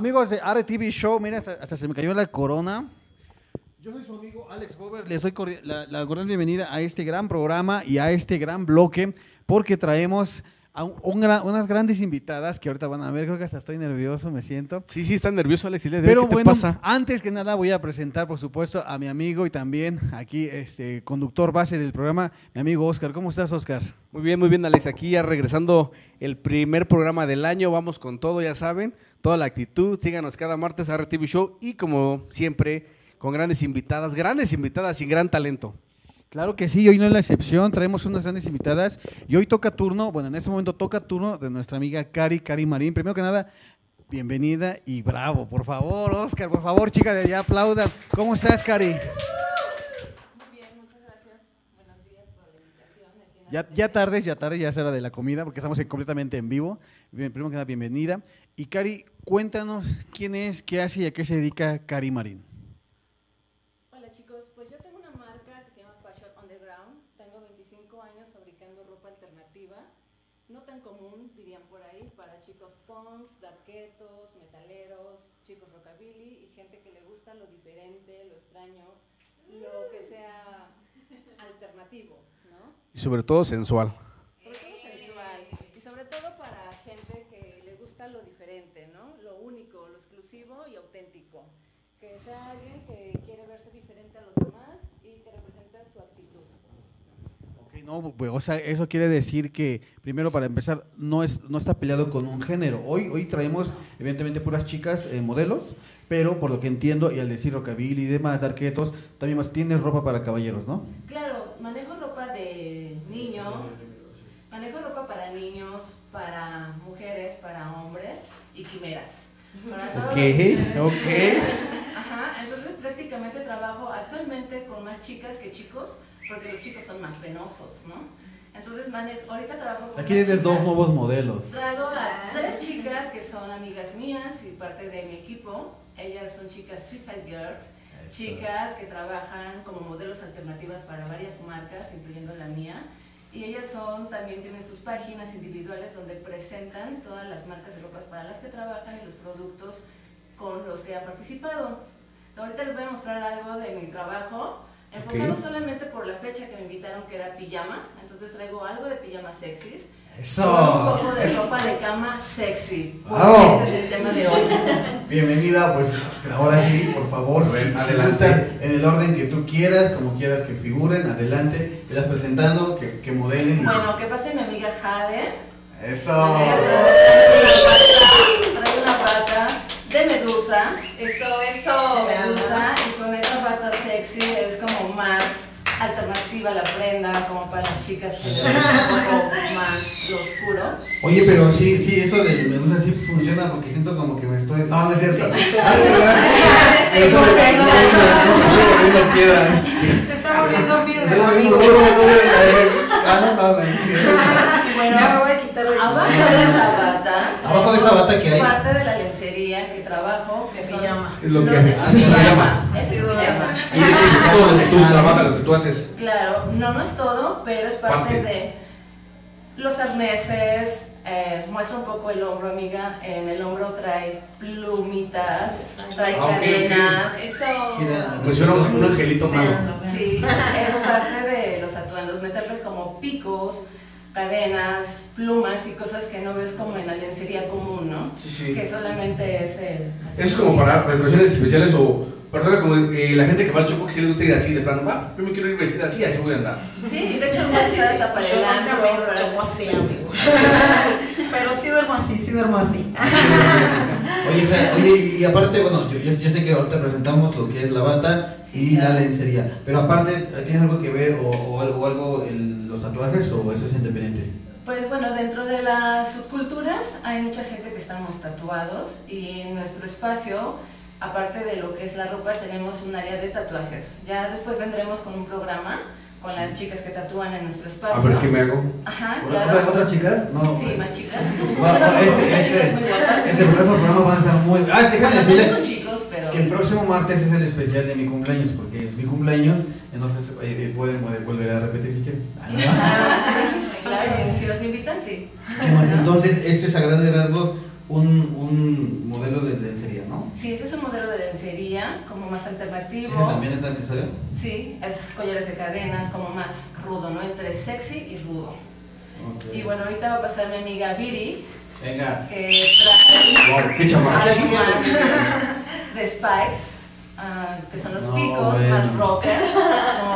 Amigos de RTV Show, mira, hasta, hasta se me cayó la corona. Yo soy su amigo Alex Gober, les doy la, la cordial bienvenida a este gran programa y a este gran bloque, porque traemos a un- un unas grandes invitadas que ahorita van a ver, creo que hasta estoy nervioso, me siento. Sí, sí, está nervioso, Alex. Dile, Pero ¿qué te bueno, pasa? antes que nada voy a presentar, por supuesto, a mi amigo y también aquí, este, conductor base del programa, mi amigo Oscar. ¿Cómo estás, Oscar? Muy bien, muy bien, Alex. Aquí ya regresando el primer programa del año. Vamos con todo, ya saben. Toda la actitud. Síganos cada martes a RTV Show. Y como siempre, con grandes invitadas, grandes invitadas y gran talento. Claro que sí, hoy no es la excepción, traemos unas grandes invitadas y hoy toca turno, bueno, en este momento toca turno de nuestra amiga Cari, Cari Marín. Primero que nada, bienvenida y bravo, por favor, Oscar, por favor, chica de allá, aplaudan. ¿Cómo estás, Cari? Ya, ya tarde, ya tarde, ya es hora de la comida porque estamos en- completamente en vivo. Bien, primero que nada, bienvenida. Y Cari, cuéntanos quién es, qué hace y a qué se dedica Cari Marín. Hola chicos, pues yo tengo una marca que se llama Fashion Underground. Tengo 25 años fabricando ropa alternativa, no tan común, dirían por ahí, para chicos punks, darketos, metaleros, chicos rockabilly y gente que le gusta lo diferente, lo extraño, lo que sea alternativo, ¿no? Y sobre todo sensual. Sobre todo sensual y sobre todo para gente que le gusta lo diferente, ¿no? Lo único, lo exclusivo y auténtico. Que sea alguien que quiere verse diferente a los demás y que representa su actitud. Ok, no, pues, o sea, eso quiere decir que, primero, para empezar, no, es, no está peleado con un género. Hoy, hoy traemos, evidentemente, puras chicas eh, modelos, pero por lo que entiendo, y al decir rockabilly y demás, darketos, también más tienes ropa para caballeros, ¿no? Claro, manejo ropa de niño, manejo ropa para niños, para mujeres, para hombres y quimeras. Para todos Ok, ok. Ajá, entonces prácticamente trabajo actualmente con más chicas que chicos, porque los chicos son más penosos, ¿no? Entonces mane- ahorita trabajo con Aquí tienes dos chicas. nuevos modelos. Traigo a tres chicas que son amigas mías y parte de mi equipo. Ellas son chicas Suicide Girls, chicas que trabajan como modelos alternativas para varias marcas, incluyendo la mía. Y ellas son, también tienen sus páginas individuales donde presentan todas las marcas de ropas para las que trabajan y los productos con los que han participado. Ahorita les voy a mostrar algo de mi trabajo, enfocado Ok. solamente por la fecha que me invitaron, que era pijamas. Entonces traigo algo de pijamas sexys. Eso. Un poco de ropa de cama sexy. porque Wow. Ese es el tema de hoy. Bienvenida, pues ahora sí, por favor, si, si adelante. gustan, en el orden que tú quieras, como quieras que figuren, adelante, irás presentando, que, que modelen. Bueno, ¿qué pasa mi amiga Jade? Eso. Trae una bata de medusa. Eso, eso. De medusa. Y con esa bata sexy es como más la prenda, como para las chicas que les gusta un poco más lo oscuro. Oye, pero sí, sí, eso de medusa sí funciona porque siento como que me estoy. No, no es cierto. Se está moviendo piedra, Ah, no, no, no, sí. Y bueno, Ya me voy a quitar abajo de esa bata. Abajo de esa bata que hay. Parte de la lencería que trabajo, que son. Pijama. Es lo que haces. es pijama. es pijama. Y eso es todo lo que tú trabajas, lo que tú haces. Claro, no, no es todo, pero es parte de los arneses. eh, muestra un poco el hombro, amiga. En el hombro trae plumitas, trae Ah, cadenas. Eso. Pues era un, un angelito malo. Sí, es parte de los atuendos, meterles como picos, cadenas, plumas y cosas que no ves como en la lencería común, ¿no? Sí, sí. Que solamente es el... Es como para ocasiones especiales o personas como eh, la gente que va al choco que sí le gusta ir así, de plano, va, yo me quiero ir vestida así, así voy a andar. Sí, de hecho voy a estar hasta para Yo el antro, para el- así, amigo. Pero sí duermo así, sí duermo así. Oye, oye, y, aparte, bueno, yo, yo- yo sé que ahorita presentamos lo que es la bata Sí, y la lencería, pero aparte, ¿tienes algo que ver o, o algo, o algo los tatuajes o eso es independiente? Pues bueno, dentro de las subculturas hay mucha gente que estamos tatuados y en nuestro espacio, aparte de lo que es la ropa, tenemos un área de tatuajes. Ya después vendremos con un programa con las chicas que tatúan en nuestro A espacio. ver qué me hago. Ajá, ¿Otra- claro. otra- ¿Otras chicas? No. Sí, más chicas. Va- este, muchas chicas este, muy guapas. este, por esos programas van a estar muy... Ah, déjame Bueno, decirle chicos, pero... que el próximo martes es el especial de mi cumpleaños, porque es mi cumpleaños, entonces eh, eh, pueden, pueden volver a repetir si quieren. Ah, ¿no? Ah, sí, claro, si los invitan, sí. Entonces, esto es a grandes rasgos un, un modelo de lencería, ¿no? Sí, este es un modelo de lencería como más alternativo. ¿Ese también es accesorio? Sí, es collares de cadenas, como más rudo, ¿no? Entre sexy y rudo. Y bueno, ahorita va a pasar mi amiga Viri, Venga. que trae Wow, qué de spikes, ah, que son los No, picos, bueno. más rocker.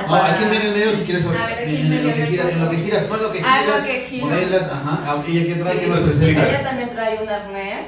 No, para- aquí viene en medio si quieres. A ver, aquí en, en en lo que giras, en lo que giras, pon lo que Ah, lo giras. que modelas, ajá. Ah, ¿Y ella qué trae? Sí, ¿Qué nos presenta? Ella también trae un arnés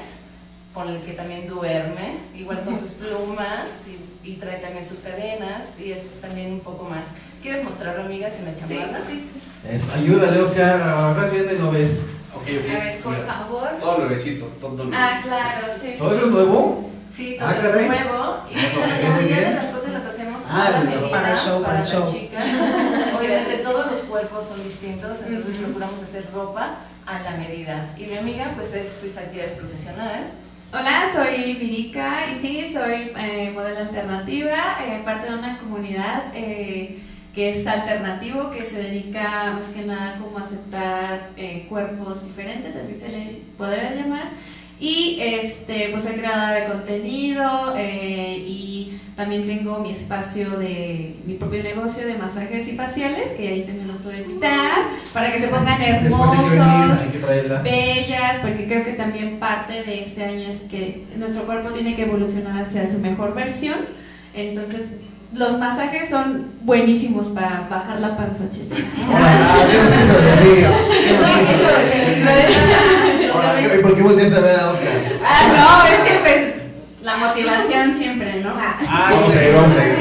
con el que también duerme, igual con sus plumas y, y trae también sus cadenas y es también un poco más. ¿Quieres mostrarlo, amiga, sin la chamarra? Sí, sí. Eso, ayúdale, Oscar. Estás viendo y no ves. Ok, A ver, por favor. Todo nuevecito, todo nuevecito. Ah, claro, sí. ¿Todo eso es nuevo? Sí, todo Ah, es caray. nuevo. Y No, la mayoría de las cosas las hacemos Ah, a la medida para el show, para el las show. chicas. Obviamente todos los cuerpos son distintos, entonces procuramos hacer ropa a la medida. Y mi amiga pues es Suiza es profesional. Hola, soy Virica y sí, soy eh, modelo alternativa, eh, parte de una comunidad eh, que es alternativo, que se dedica más que nada como a aceptar eh, cuerpos diferentes, así se le podría llamar. Y este, pues soy creadora de contenido eh, y también tengo mi espacio de mi propio negocio de masajes y faciales, que ahí también los puedo invitar para que se pongan venir, hermosos bellas, porque creo que también parte de este año es que nuestro cuerpo tiene que evolucionar hacia su mejor versión. Entonces, los masajes son buenísimos para bajar la panza, chicos. Ah, ¿qué nos quiso decir? ¿Qué nos quiso decir? Ahora, ¿y ¿Por qué volteas a ver a Oscar? Ah, no, es que pues la motivación siempre, ¿no? Ah, vamos a ir, vamos a ir.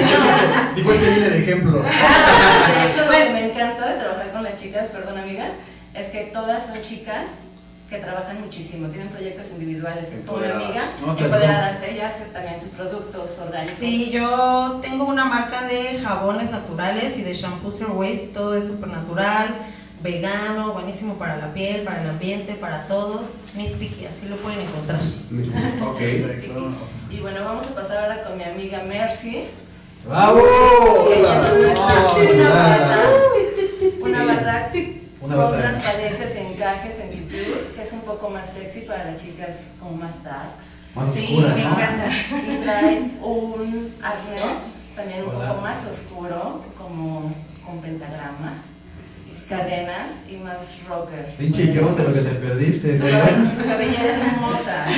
Dijo este viene de ejemplo. De hecho, lo que me encanta de trabajar con las chicas, perdón amiga, es que todas son chicas que trabajan muchísimo, tienen proyectos individuales, como mi amiga, No, empoderadas, ella hace también sus productos orgánicos. Sí, yo tengo una marca de jabones naturales y de shampoo zero waste, todo es súper natural, vegano, buenísimo para la piel, para el ambiente, para todos. Miss Piki, así lo pueden encontrar. Ok. Y bueno, vamos a pasar ahora con mi amiga Mercy. ¡Bravo! Ella nos muestra una bata, una bata Una con bata. transparencias, encajes en Bipure, que es un poco más sexy para las chicas como más darks. Más Sí, oscuras, me ¿no? encanta. Y trae un arnés también un poco más oscuro, como con pentagramas, cadenas y más rockers. Pinche yo de lo que te perdiste. Su, su cabellera es hermosa.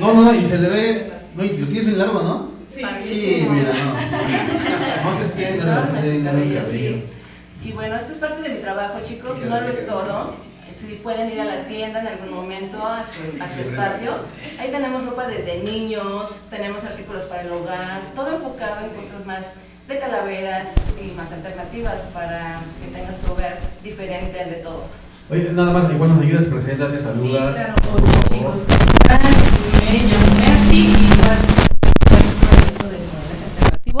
No, no, no, y se le ve. No, y lo tienes bien largo, ¿no? Sí, Sí, mira, no. sí. No, que es que tiene cabello, cabello. sí. Y bueno, esto es parte de mi trabajo, chicos, no lo es todo. Si pueden ir a la tienda en algún momento, a su, a su espacio. Ahí tenemos ropa desde niños, tenemos artículos para el hogar, todo enfocado en cosas más de calaveras y más alternativas para que tengas tu hogar diferente al de todos. Oye, nada más, igual nos ayudas, preséntate, Sí, saluda. claro. Hola, chicos. Me llamo Mercy y igual por esto del modelaje alternativo.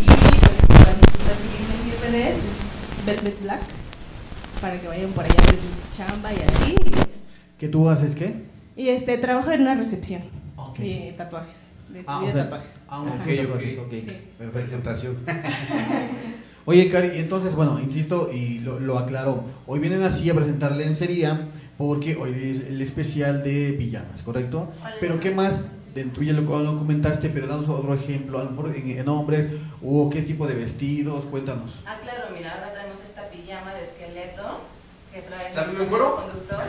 Y pues para disfrutar siguiendo en mis redes es Velvet Black para que vayan por allá a ver mi chamba y así. Pues, ¿Qué tú haces qué? y, este trabajo en una recepción Ok. de tatuajes, de Ah, o de sea, tatuajes. ah, Ok. Sí. Presentación. Oye, Cari, entonces, bueno, insisto y lo, lo aclaro. Hoy vienen así a presentar lencería porque hoy es el especial de pijamas, ¿correcto? Hola. Pero, ¿qué más? De, tú ya lo, lo comentaste, pero danos otro ejemplo, a lo mejor en, en hombres, o qué tipo de vestidos, cuéntanos. Ah, claro, mira, ahora esta pijama de esqueleto que trae ¿También nuestro en cuero? conductor.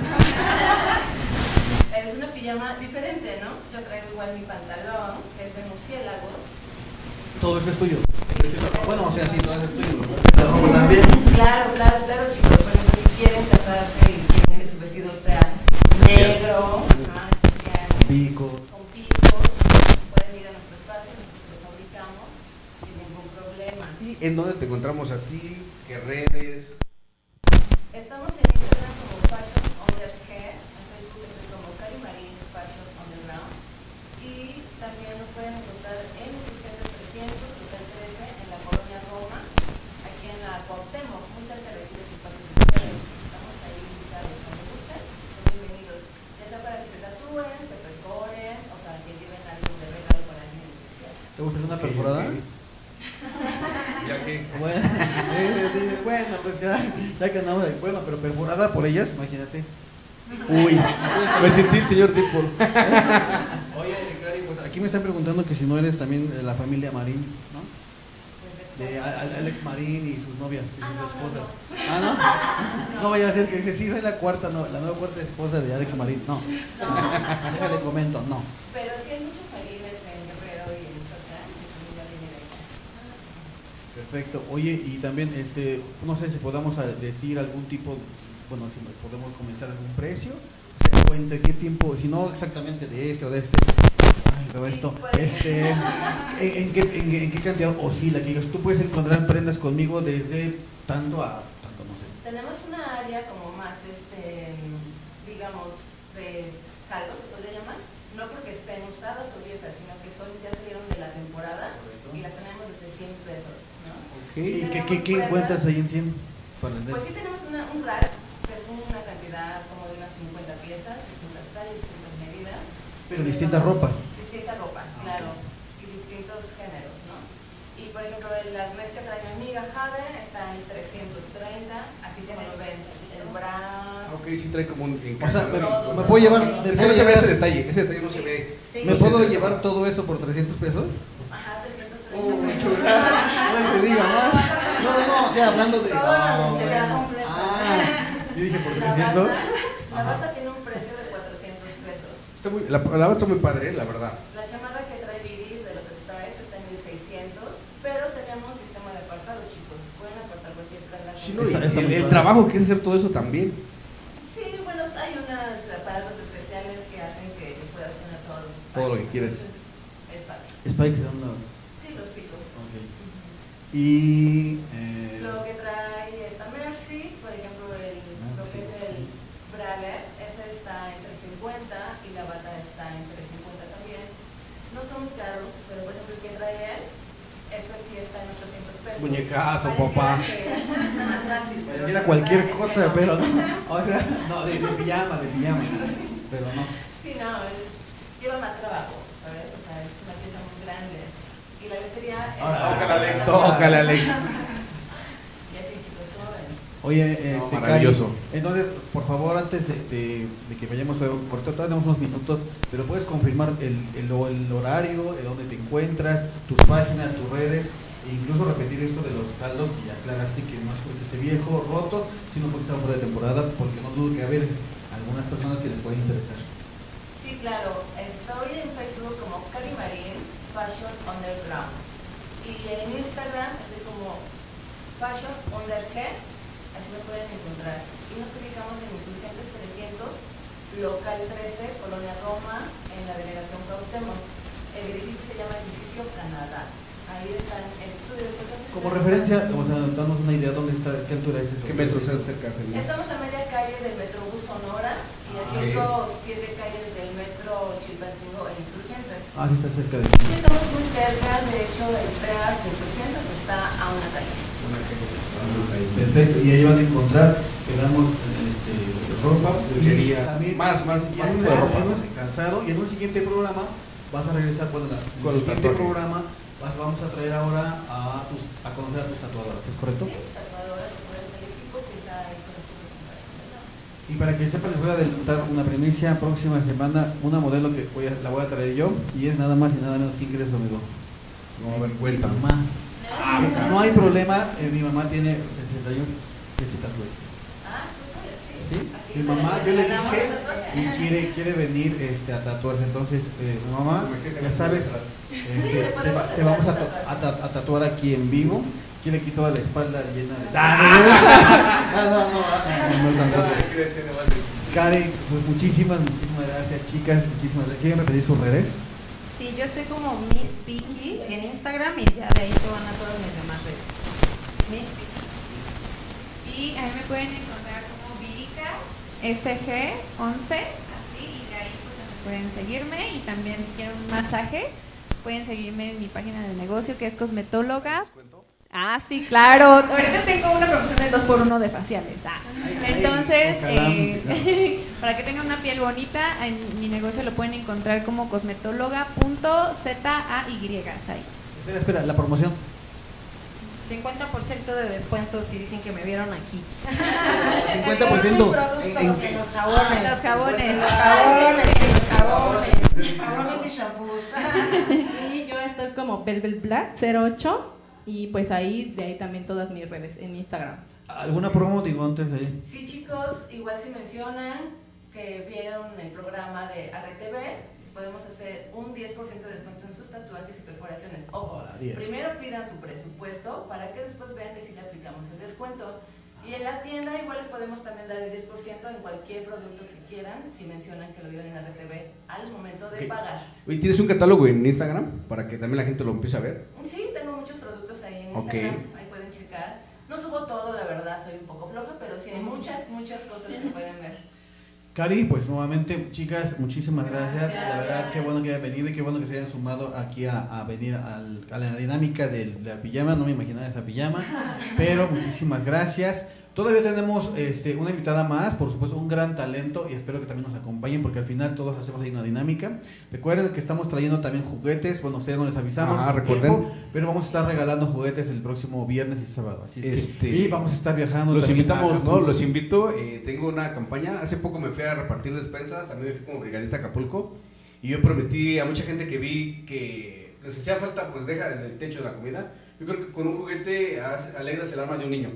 es una pijama diferente, ¿no? Yo traigo igual mi pantalón, que es de murciélagos. Todo eso es tuyo. Sí, Bueno, o sea, sí, todo eso es tuyo. La ropa también. Claro, claro, claro, chicos. Por ejemplo, si quieren casarse y quieren que su vestido sea negro, ajá, especial, Picos. con picos, pueden ir a nuestro espacio, nosotros lo fabricamos sin ningún ¿Y en dónde te encontramos a ti? ¿Qué redes? Estamos en Instagram como Fashion Underhair, en Facebook estoy como Cari Marín Fashion Underground y también nos pueden encontrar en Insurgentes 300, Hotel 13, en la colonia Roma, aquí en la Cuauhtémoc, muy cerca de aquí de su ustedes. Estamos ahí invitados cuando gusten, son bienvenidos, ya sea para que se tatúen, se perforen o para que lleven algo de regalo para alguien especial. ¿Te gusta una perforada? Ya que. Bueno, eh, bueno, pues ya, ya que andamos ahí. Bueno, pero perforada por ellas, imagínate. Uy, me sentí el señor Deadpool. Oye, Cari, pues aquí me están preguntando que si no eres también de la familia Marín, ¿no? De Alex Marín y sus novias y sus esposas. Ah, ¿no? No vaya a ser que dice, sí, soy la cuarta, no, la nueva cuarta esposa de Alex Marín. No. Déjale comento, no. Pero sí hay muchos marines en Guerrero y en Michoacán, mi familia viene de allá. Perfecto. Oye, y también, este, no sé si podamos decir algún tipo, bueno, si podemos comentar algún precio, o, sea, o entre qué tiempo, si no exactamente de este o de este, ay, pero Sí, esto, este, en, en qué, en, qué- en qué cantidad oscila, que digas, tú puedes encontrar prendas conmigo desde tanto a tanto, no sé. Tenemos una área como más, este, digamos, de saldo, se podría llamar. No porque estén usadas o viejas, sino que son, ya salieron de la temporada y las tenemos desde 100 pesos, ¿Y qué, qué, qué encuentras ahí en 100 para vender? Pues sí tenemos una- un rack, que es una cantidad como de unas 50 piezas, distintas tallas, distintas medidas. Pero distinta son- ropa. Distinta ropa, claro. Y distintos géneros, ¿no? Y por ejemplo, el arnés que trae mi amiga Jade está en 330, así como lo ven. El bra... Ok, sí trae como un O sea, me, Todo, me todo. puedo llevar, Sí, me puedo no se ve ese detalle, ese detalle no se ve. Sí. ¿me puedo llevar todo eso por 300 pesos? Ajá, 330. Uy, chula. No se diga más. No, no, no, o sea, hablando de. Toda la Ah, lencería bueno. completa. Ah, yo dije por La 300. bata, la bata tiene un precio de 400 pesos. Está muy, la, la bata está muy padre, la verdad. La chamarra que trae Viri de los Stripes está en 1600, pero tenemos sistema de apartado, chicos. Pueden apartar cualquier prenda. con Sí, no, y Está- está el, el padre. trabajo que es hacer todo eso también. Sí, bueno, hay unos aparatos especiales que hacen que, puedas tener todos los Stripes. Todo lo que quieres. Entonces, es fácil. Spike son los. Y. Eh, Lo que trae esta Mercy, por ejemplo, el, Ah, lo sí. que es el bralette, ese está entre 50 y la bata está entre 50 también. No son caros, pero por ejemplo el que trae él, este sí está en 800 pesos. Muñecazo, papá. es más fácil, pero Era cualquier cosa, no. pero no. O sea, no, de, de pijama, de pijama. Pero no. Sí, no, es, lleva más trabajo, ¿sabes? O sea, es una pieza muy grande. Y la es... Ahora, Tócale, Alex, tócale, Alex. Y así, chicos, ¿cómo ven? Oye, este, Cari, maravilloso. entonces, por favor, antes de, de- de que vayamos, a- por todavía tenemos unos minutos, pero puedes confirmar el, el, el horario, de dónde te encuentras, tus páginas, tus redes, e incluso repetir esto de los saldos que ya aclaraste que no es porque esté viejo, roto, sino porque está fuera de temporada, porque no dudo que haber algunas personas que les puede interesar. Sí, claro. Estoy en Facebook como Cari Marín Fashion Underground. Y en Instagram estoy como Fashion Under G, así me pueden encontrar. Y nos ubicamos en Insurgentes 300, local 13, Colonia Roma, en la delegación Cuauhtémoc. El edificio se llama Edificio Canadá. Ahí están el estudio de. Como referencia, o sea, danos una idea dónde está, qué altura es eso. ¿Qué metros se acerca? Estamos a media calle del Metrobús Sonora y a Ah, 5 o 7 calles del Metro Chilpancingo e Insurgentes. Ah, sí está cerca de Sí, estamos muy cerca, de hecho el CEAR de Insurgentes está a una calle. Perfecto, y ahí van a encontrar, quedamos este, ropa, Lencería, y también más, más, y más en un- de ropa. calzado, y en un siguiente programa vas a regresar, bueno, las- en el siguiente tatuaje. programa vas- vamos a traer ahora a, tus, a conocer a tus tatuadoras, ¿es correcto? Sí, tatuadoras que pueden ser equipo que está ahí con nosotros en Barcelona. Y para que sepan, les voy a adelantar una primicia, próxima semana, una modelo que voy a- la voy a traer yo, y es nada más y nada menos, ¿quién crees, amigo? No, a ver, Mi cuenta. mamá. Eh, no hay problema, eh, mi mamá tiene 60 años que se tatúe. Ah, súper, sí. ¿Sí? Mi mamá, yo le dije y quiere, quiere venir este, a tatuarse. Entonces, eh, mamá, ya sabes, este, te, vamos a, a tatuar aquí en vivo. Quiere aquí toda la espalda llena de. Ah, no, no, no, no. Karen, pues muchísimas, muchísimas gracias, chicas. Muchísimas gracias. ¿Quieren repetir sus redes? Sí, yo estoy como Miss Piki en Instagram y ya de ahí te van a todas mis demás redes. Miss Piki. Y ahí me pueden encontrar como Virica SG11, así, y de ahí pues, pueden seguirme. Y también si quieren un masaje, pueden seguirme en mi página de negocio que es cosmetóloga. Ah, sí, claro. Ahorita tengo una promoción del 2x1 de faciales. Ah. Entonces, eh, para que tengan una piel bonita, en mi negocio lo pueden encontrar como cosmetóloga.zay. Ahí. Espera, espera, la promoción. 50% de descuento si dicen que me vieron aquí. 50% En los jabones. Los jabones. Los jabones, los jabones. Jabones y shampoos. Y yo estoy como Velvet Black 08 y pues ahí, de ahí también todas mis redes en Instagram. ¿Alguna promo, digo, antes de Sí, chicos, igual si mencionan que vieron el programa de RTV, les podemos hacer un 10% de descuento en sus tatuajes y perforaciones. Ojo, Hola, 10. primero pidan su presupuesto para que después vean que sí le aplicamos el descuento. Y en la tienda igual les podemos también dar el 10% en cualquier producto que quieran si mencionan que lo vieron en RTV al momento de Ok. pagar. Oye, ¿tienes un catálogo en Instagram para que también la gente lo empiece a ver? Sí, tengo muchos productos ahí en. Instagram, ahí pueden checar. No subo todo, la verdad, soy un poco floja, pero sí hay muchas, muchas cosas que pueden ver. Cari, pues nuevamente, chicas, muchísimas gracias. La verdad, Gracias. qué bueno que hayan venido y qué bueno que se hayan sumado aquí a, a venir al- a la dinámica de la pijama. No me imaginaba esa pijama, pero muchísimas gracias. Todavía tenemos este, una invitada más, por supuesto, un gran talento y espero que también nos acompañen porque al final todos hacemos ahí una dinámica. Recuerden que estamos trayendo también juguetes, bueno, ustedes no les avisamos, Ah, recuerden. tiempo, pero vamos a estar regalando juguetes el próximo viernes y sábado. Así es que- Este, y vamos a estar viajando. Los también a invitamos, ¿no? Los invito. eh, tengo una campaña. Hace poco me fui a repartir despensas. También me fui como brigadista a Acapulco. Y yo prometí a mucha gente que vi que les hacía falta, pues deja en el techo de la comida. Yo creo que con un juguete alegras el alma de un niño.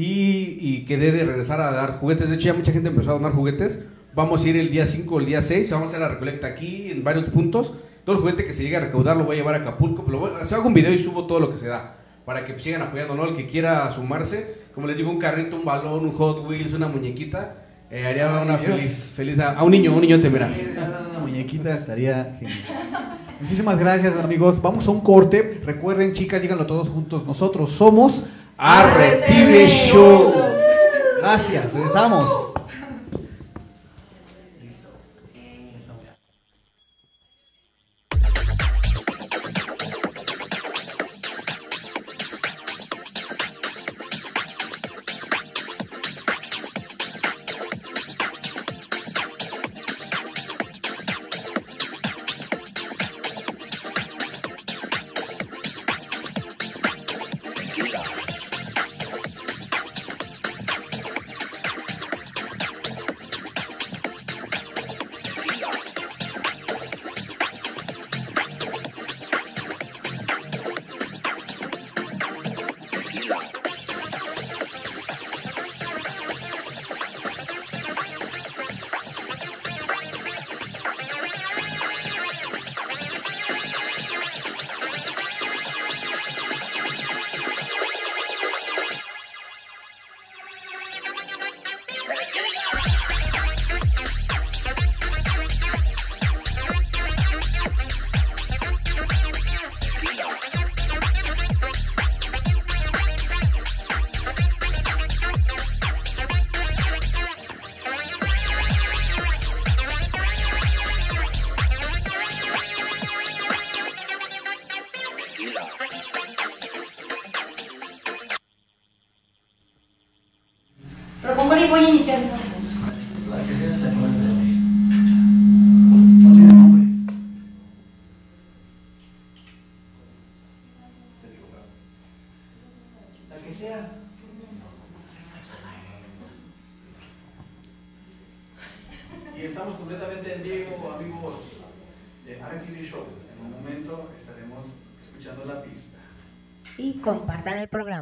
Y, y quedé de regresar a dar juguetes. De hecho, ya mucha gente empezó a donar juguetes. Vamos a ir el día 5 o el día 6. Vamos a hacer la recolecta aquí en varios puntos. Todo el juguete que se llegue a recaudar lo voy a llevar a Acapulco. Pero voy- hago un video y subo todo lo que se da. Para que sigan apoyando, ¿no? El que quiera sumarse. Como les digo, un carrito, un balón, un Hot Wheels, una muñequita. eh, haría una Dios. feliz, feliz a, a un niño, un niñote, mira. Una muñequita estaría genial. Muchísimas gracias, amigos. Vamos a un corte. Recuerden, chicas, díganlo todos juntos. Nosotros somos Arre TV Show. Gracias, regresamos.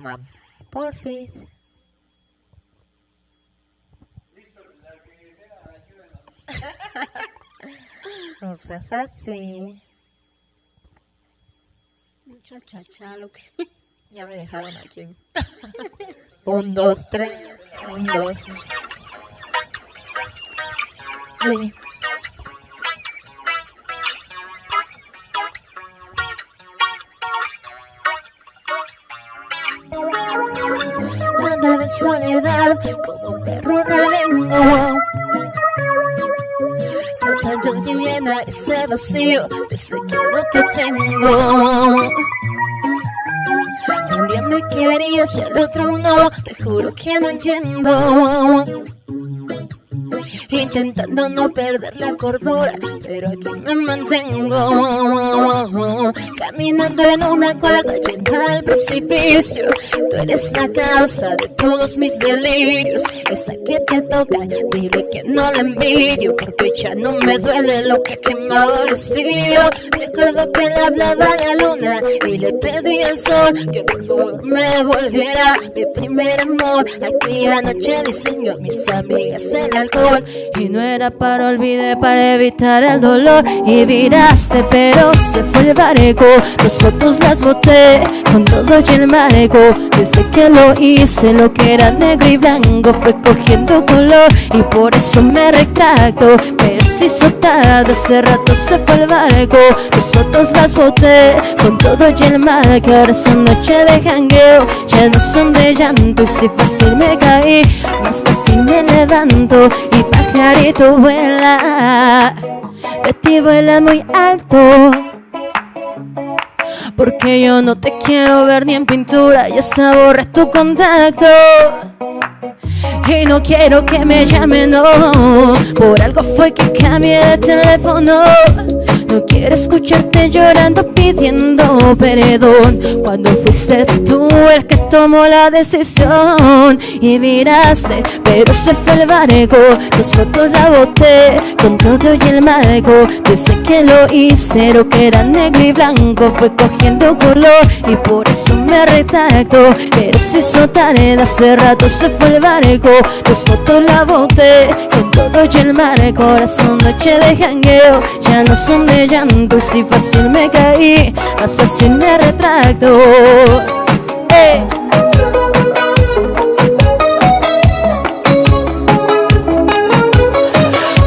Programa. Porfis. No seas así. Muchacha, lo que Ya me dejaron aquí. Un, dos, tres. Un, dos. En soledad como un perro relengo Tratando de llenar ese vacío Desde que no te tengo. Día me querías y el otro no Te juro que no entiendo. Intentando no perder la cordura pero aquí me mantengo caminando en una cuerda llena al precipicio. Tú eres la causa de todos mis delirios. Esa que te toca, dile que no la envidio, porque ya no me duele lo que quemaba rocío. Recuerdo que le hablaba a la luna y le pedí al sol que por favor me volviera mi primer amor. Aquella noche diseño a mis amigas el alcohol y no era para olvidar, para evitar el dolor. Y viraste, pero se fue el barco. Dos fotos las boté con todo y el marco. Desde que lo hice, lo que era negro y blanco fue cogiendo color y por eso me retracto. Pero hizo tarde, hace rato se fue el barco. Dos fotos las boté con todo y el marco. Ahora esa noche de jangueo ya no son de llanto y si fácil me caí, más fácil me levanto y pa' clarito vuela. De ti vuela muy alto. Porque yo no te quiero ver ni en pintura y hasta borré tu contacto. Y no quiero que me llamen, no. Por algo fue que cambié de teléfono. No quiero escucharte llorando pidiendo perdón. Cuando fuiste tú el que tomó la decisión Y miraste, pero se fue el barco. Dos fotos la boté con todo y el marco. Desde que lo hice lo que era negro y blanco Fue cogiendo color y por eso me retracto. Pero se hizo tarde, hace rato se fue el barco. Dos fotos la boté con todo y el marco. Ahora son noche de jangueo, ya no son de llanto y si fácil me caí, más fácil me retracto. Ey.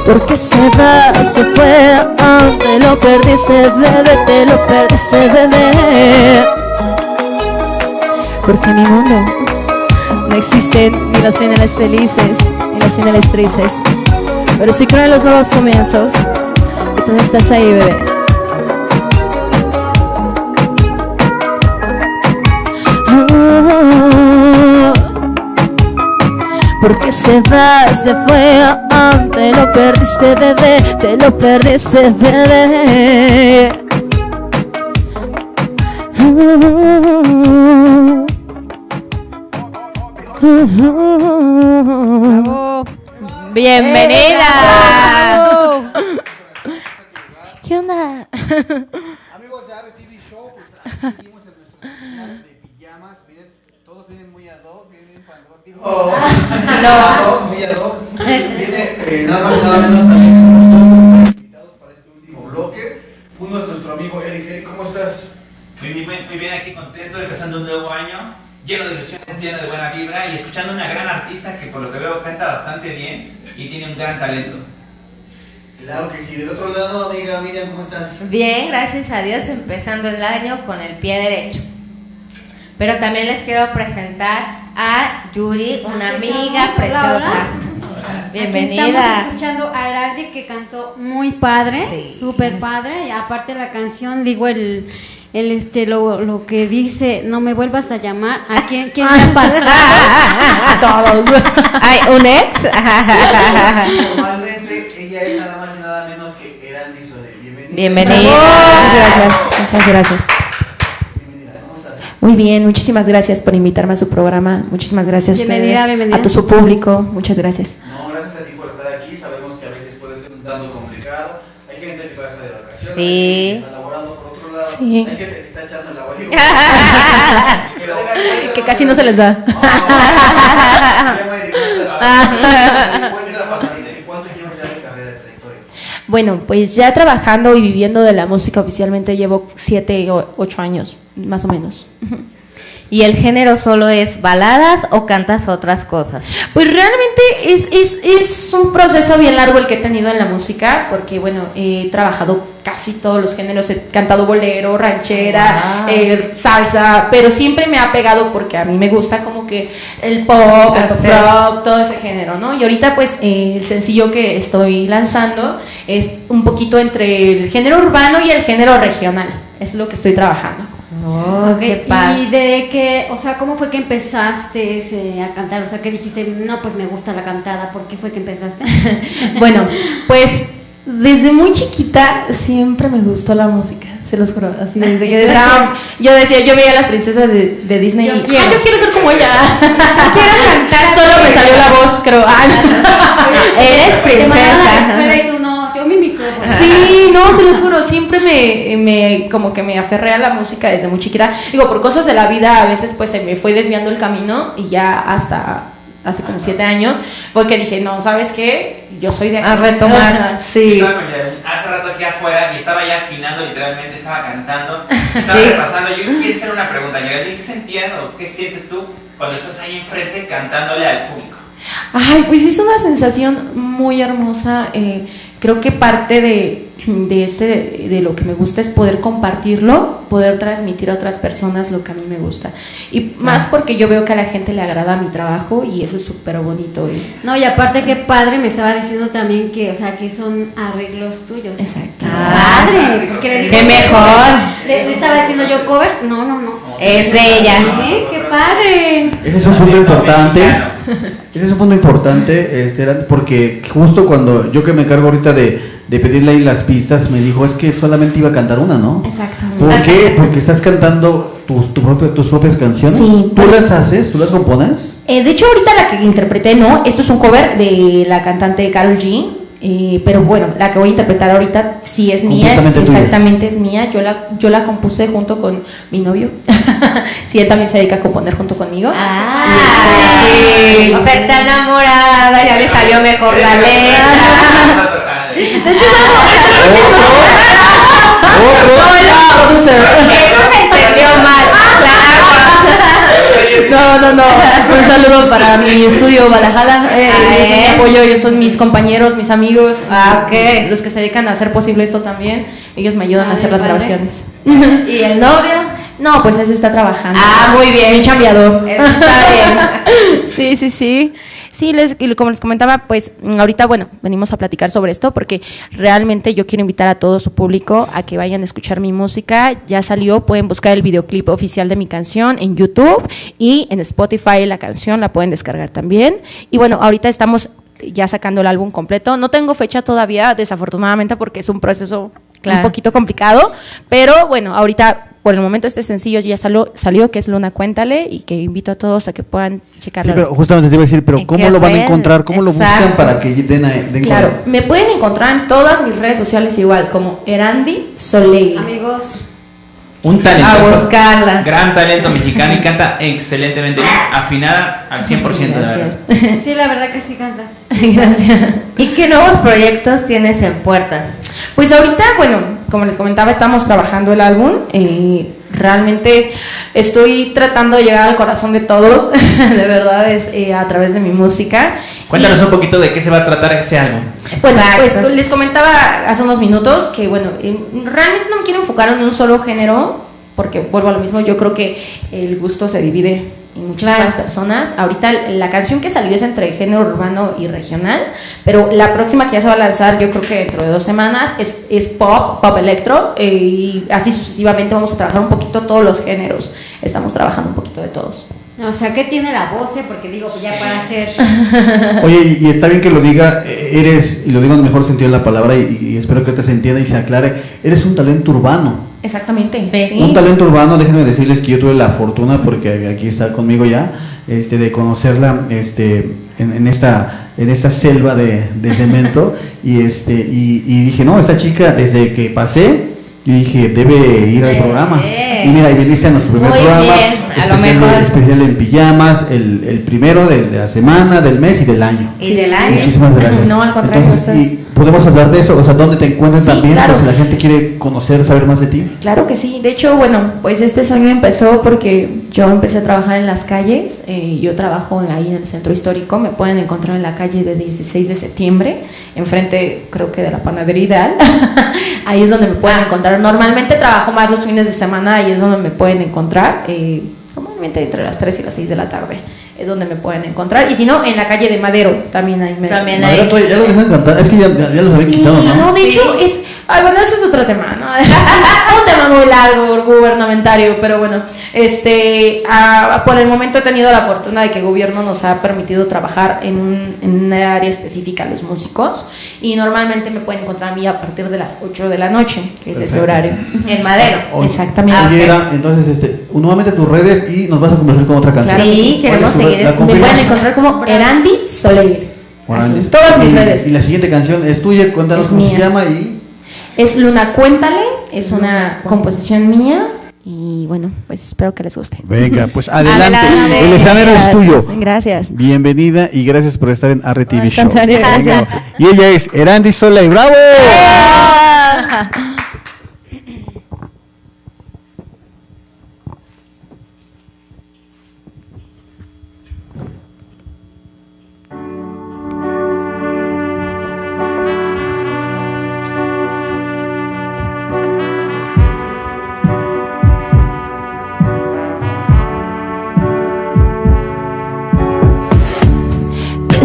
Porque se va, se fue, ah, te lo perdiste, bebé, te lo perdiste, bebé. Porque mi mundo no existen ni los finales felices, ni los finales tristes. Pero sí creo en los nuevos comienzos. Tú estás ahí, bebé. Porque se va, se fue, ah, te lo perdiste, bebé, te lo perdiste, bebé. Bravo. Bienvenida. ¿Qué onda? Amigos de RTV Show, pues aquí seguimos en nuestro especial de pijamas. Miren, todos vienen muy ad hoc, vienen pandros. Digo, No. ad hoc, muy ad hoc. Viene eh, nada más y nada menos también dos invitados para este último bloque. Uno es nuestro amigo Eric. Eric, ¿cómo estás? Muy bien, muy, muy bien, aquí contento, empezando un nuevo año, lleno de ilusiones, lleno de buena vibra y escuchando a una gran artista que por lo que veo canta bastante bien y tiene un gran talento. Claro que sí. Del otro lado, amiga Miriam, ¿cómo estás? Bien, gracias a Dios, empezando el año con el pie derecho. Pero también les quiero presentar a Yuri, una Aquí amiga estamos, preciosa. Laura. Bienvenida. Estamos escuchando a Heraldi que cantó muy padre, Sí. súper padre. Y aparte la canción, digo, el, el este, lo, lo que dice, no me vuelvas a llamar. ¿A quién, quién le ha pasado? A todos. Ay, ¿un ex? Normalmente ella es nada más y nada menos que Heraldi Sode. Bienvenida. Muchas gracias, muchas gracias. Bienvenida, ¿cómo estás? Muy bien, muchísimas gracias por invitarme a su programa. Muchísimas gracias a Bienvenida, ustedes, bienvenida. a todo su público. Muchas gracias. No, gracias a ti por estar aquí. Sabemos que a veces puede ser un tanto complicado. Hay gente que está de vacaciones, Sí. hay gente que está laborando por otro lado, Sí. hay gente que está echando el agua. Que casi no se les da. Ya, Mayri, ¿cuál es la pasadiza? ¿Cuánto llevas ya de carrera de trayectoria? Bueno, pues ya trabajando y viviendo de la música oficialmente llevo siete o ocho años, más o menos. ¿Y el género solo es baladas o cantas otras cosas? Pues realmente es, es, es un proceso bien largo el que he tenido en la música, porque bueno, he trabajado casi todos los géneros, he cantado bolero, ranchera, eh, salsa, pero siempre me ha pegado porque a mí me gusta como que el pop, el pop rock, todo ese género, ¿no? Y ahorita pues eh, el sencillo que estoy lanzando es un poquito entre el género urbano y el género regional, es lo que estoy trabajando. Oh, Ok, qué padre. Y de que, o sea, ¿cómo fue que empezaste a cantar? O sea, que dijiste, no, pues me gusta la cantada. ¿Por qué fue que empezaste? Bueno, pues Desde muy chiquita siempre me gustó la música, se los juro. Así desde que estaba- yo decía, yo veía a las princesas de, de Disney Yo y quiero. "Ah, yo quiero ser como ella. quiero cantar. Solo me salió la voz, creo. Ah, no. Eres princesa. Yo. Sí, no, se los juro, siempre me, me, como que me aferré a la música desde muy chiquita. Digo, por cosas de la vida a veces pues se me fue desviando el camino y ya hasta hace como siete años fue que dije, no, ¿sabes qué? Yo soy de... A retomar. Yo Sí. estaba con Geraldine hace rato aquí afuera y estaba ya afinando literalmente, estaba cantando, estaba Sí. repasando. Yo quiero hacer una pregunta, Geraldine, ¿qué sentías o qué sientes tú cuando estás ahí enfrente cantándole al público? Ay, pues es una sensación muy hermosa. eh, creo que parte de, de este, de, lo que me gusta es poder compartirlo, poder transmitir a otras personas lo que a mí me gusta. Y más porque yo veo que a la gente le agrada mi trabajo y eso es súper bonito. y- No, y aparte qué padre, me estaba diciendo también que, o sea, que son arreglos tuyos. Exacto. Padre, porque le Qué mejor. Le, estaba diciendo yo cover, no, no, no. Es de ella. ¿Eh? Qué padre. Ese es un punto importante. Ese es un punto importante, este, porque justo cuando yo que me encargo ahorita de, de pedirle ahí las pistas, me dijo, es que solamente iba a cantar una, ¿no? Exactamente. ¿Por qué? Porque estás cantando tus, tu propio- tus propias canciones. Sí. ¿Tú las haces? ¿Tú las compones? Eh, de hecho, ahorita la que interpreté, no, esto es un cover de la cantante Carol G. eh, pero bueno, la que voy a interpretar ahorita sí es mía, es- exactamente es mía. Yo la, yo la compuse junto con mi novio. sí, él también se dedica a componer junto conmigo. Sí. O sea, está enamorada, ya le salió mejor la letra. De hecho, no, Eso se entendió mal, No, no, no. Un saludo para mi estudio Valhalla. Eh, Ah, ellos son mi ¿eh? apoyo, ellos son mis compañeros, mis amigos. Ah, Los que se dedican a hacer posible esto también. Ellos me ayudan a hacer las padre. grabaciones. ¿Y el novio? No, pues ese está trabajando. Ah, muy bien. Muy chambeador. Está bien. sí, sí, sí. Sí, les, y como les comentaba, pues mm, ahorita, bueno, venimos a platicar sobre esto porque realmente yo quiero invitar a todo su público a que vayan a escuchar mi música. Ya salió, pueden buscar el videoclip oficial de mi canción en YouTube y en Spotify la canción la pueden descargar también. Y bueno, ahorita estamos ya sacando el álbum completo. No tengo fecha todavía, desafortunadamente, porque es un proceso Claro. un poquito complicado, pero bueno, ahorita por el momento este sencillo ya salió, salió que es Luna Cuéntale y que invito a todos a que puedan checarlo. Sí, pero justamente te iba a decir, pero ¿En ¿cómo lo van a encontrar? ¿Cómo lo buscan para que den, a- den Claro, me pueden encontrar en todas mis redes sociales igual, como Erandi Soleil. Amigos, Un talento. A buscarla. Gran talento mexicano y canta excelentemente bien, afinada al 100% de la verdad. sí, la verdad que sí cantas. Gracias. ¿Y qué nuevos proyectos tienes en puerta? Pues ahorita, bueno, como les comentaba, estamos trabajando el álbum. eh, realmente estoy tratando de llegar al corazón de todos, de verdad, es eh, a través de mi música. Cuéntanos un poquito de qué se va a tratar ese álbum. Bueno, Exacto. pues les comentaba hace unos minutos que, bueno, eh, realmente no me quiero enfocar en un solo género, porque vuelvo a lo mismo, yo creo que el gusto se divide en muchísimas personas. Ahorita la canción que salió es entre género urbano y regional, pero la próxima que ya se va a lanzar, yo creo que dentro de dos semanas, es, es pop, pop electro, eh, y así sucesivamente vamos a trabajar un poquito todos los géneros. Estamos trabajando un poquito de todos. O sea, ¿qué tiene la voz? eh? Porque digo, pues ya para hacer. Oye, y y está bien que lo diga, eh, eres, y lo digo en el mejor sentido de la palabra, y, y espero que te se entienda y se aclare, eres un talento urbano. Exactamente. Sí. Un talento urbano, déjenme decirles que yo tuve la fortuna, porque aquí está conmigo ya, este, de conocerla este, en, en esta, en esta selva de, de cemento, y, este, y, y dije, no, esta chica, desde que pasé, yo dije, debe ir al programa. Y mira, y viniste a nuestro primer Muy programa, bien, a lo especial, mejor. especial en pijamas, el, el primero de, de la semana, del mes y del año. Y del año. Muchísimas gracias. No, al contrario, Entonces, y podemos hablar de eso, o sea, ¿dónde te encuentras Sí, también? claro. Por si la gente quiere conocer, saber más de ti. Claro que sí. De hecho, bueno, pues este sueño empezó porque yo empecé a trabajar en las calles. eh, yo trabajo ahí en el centro histórico. Me pueden encontrar en la calle de 16 de septiembre, enfrente, creo que de la panadería Ideal. ahí es donde me pueden encontrar. Normalmente trabajo más los fines de semana. Ahí es donde me pueden encontrar. eh, normalmente entre las 3 y las 6 de la tarde es donde me pueden encontrar. Y si no, en la calle de Madero también ahí me. También Madera, todavía- ya lo dejan cantar, es que ya, ya, ya los habían Sí, quitado, ¿no? no, de Sí. hecho es Ay, bueno, eso es otro tema, ¿no? Un tema muy largo, gubernamentario, pero bueno, este, ah, por el momento he tenido la fortuna de que el gobierno nos ha permitido trabajar en un, en un área específica los músicos y normalmente me pueden encontrar a mí a partir de las 8 de la noche, que es ese Perfecto. horario. En Madero. Oye, Exactamente. oye, Era, entonces, este, nuevamente tus redes y nos vas a conversar con otra canción. Claro sí. ¿Cuál es tu red? ¿La Me pueden encontrar como Erandi Soleil. Juan, Así, todas mis y- redes. Y la siguiente canción es tuya, cuéntanos Es cómo se mía. llama y Es Luna Cuéntale, es una composición mía y bueno, pues espero que les guste. Venga, pues adelante. Adelante. El escenario es tuyo. Gracias. Bienvenida y gracias por estar en RTV Show. gracias. Y ella es Erandi Soleil. ¡Bravo!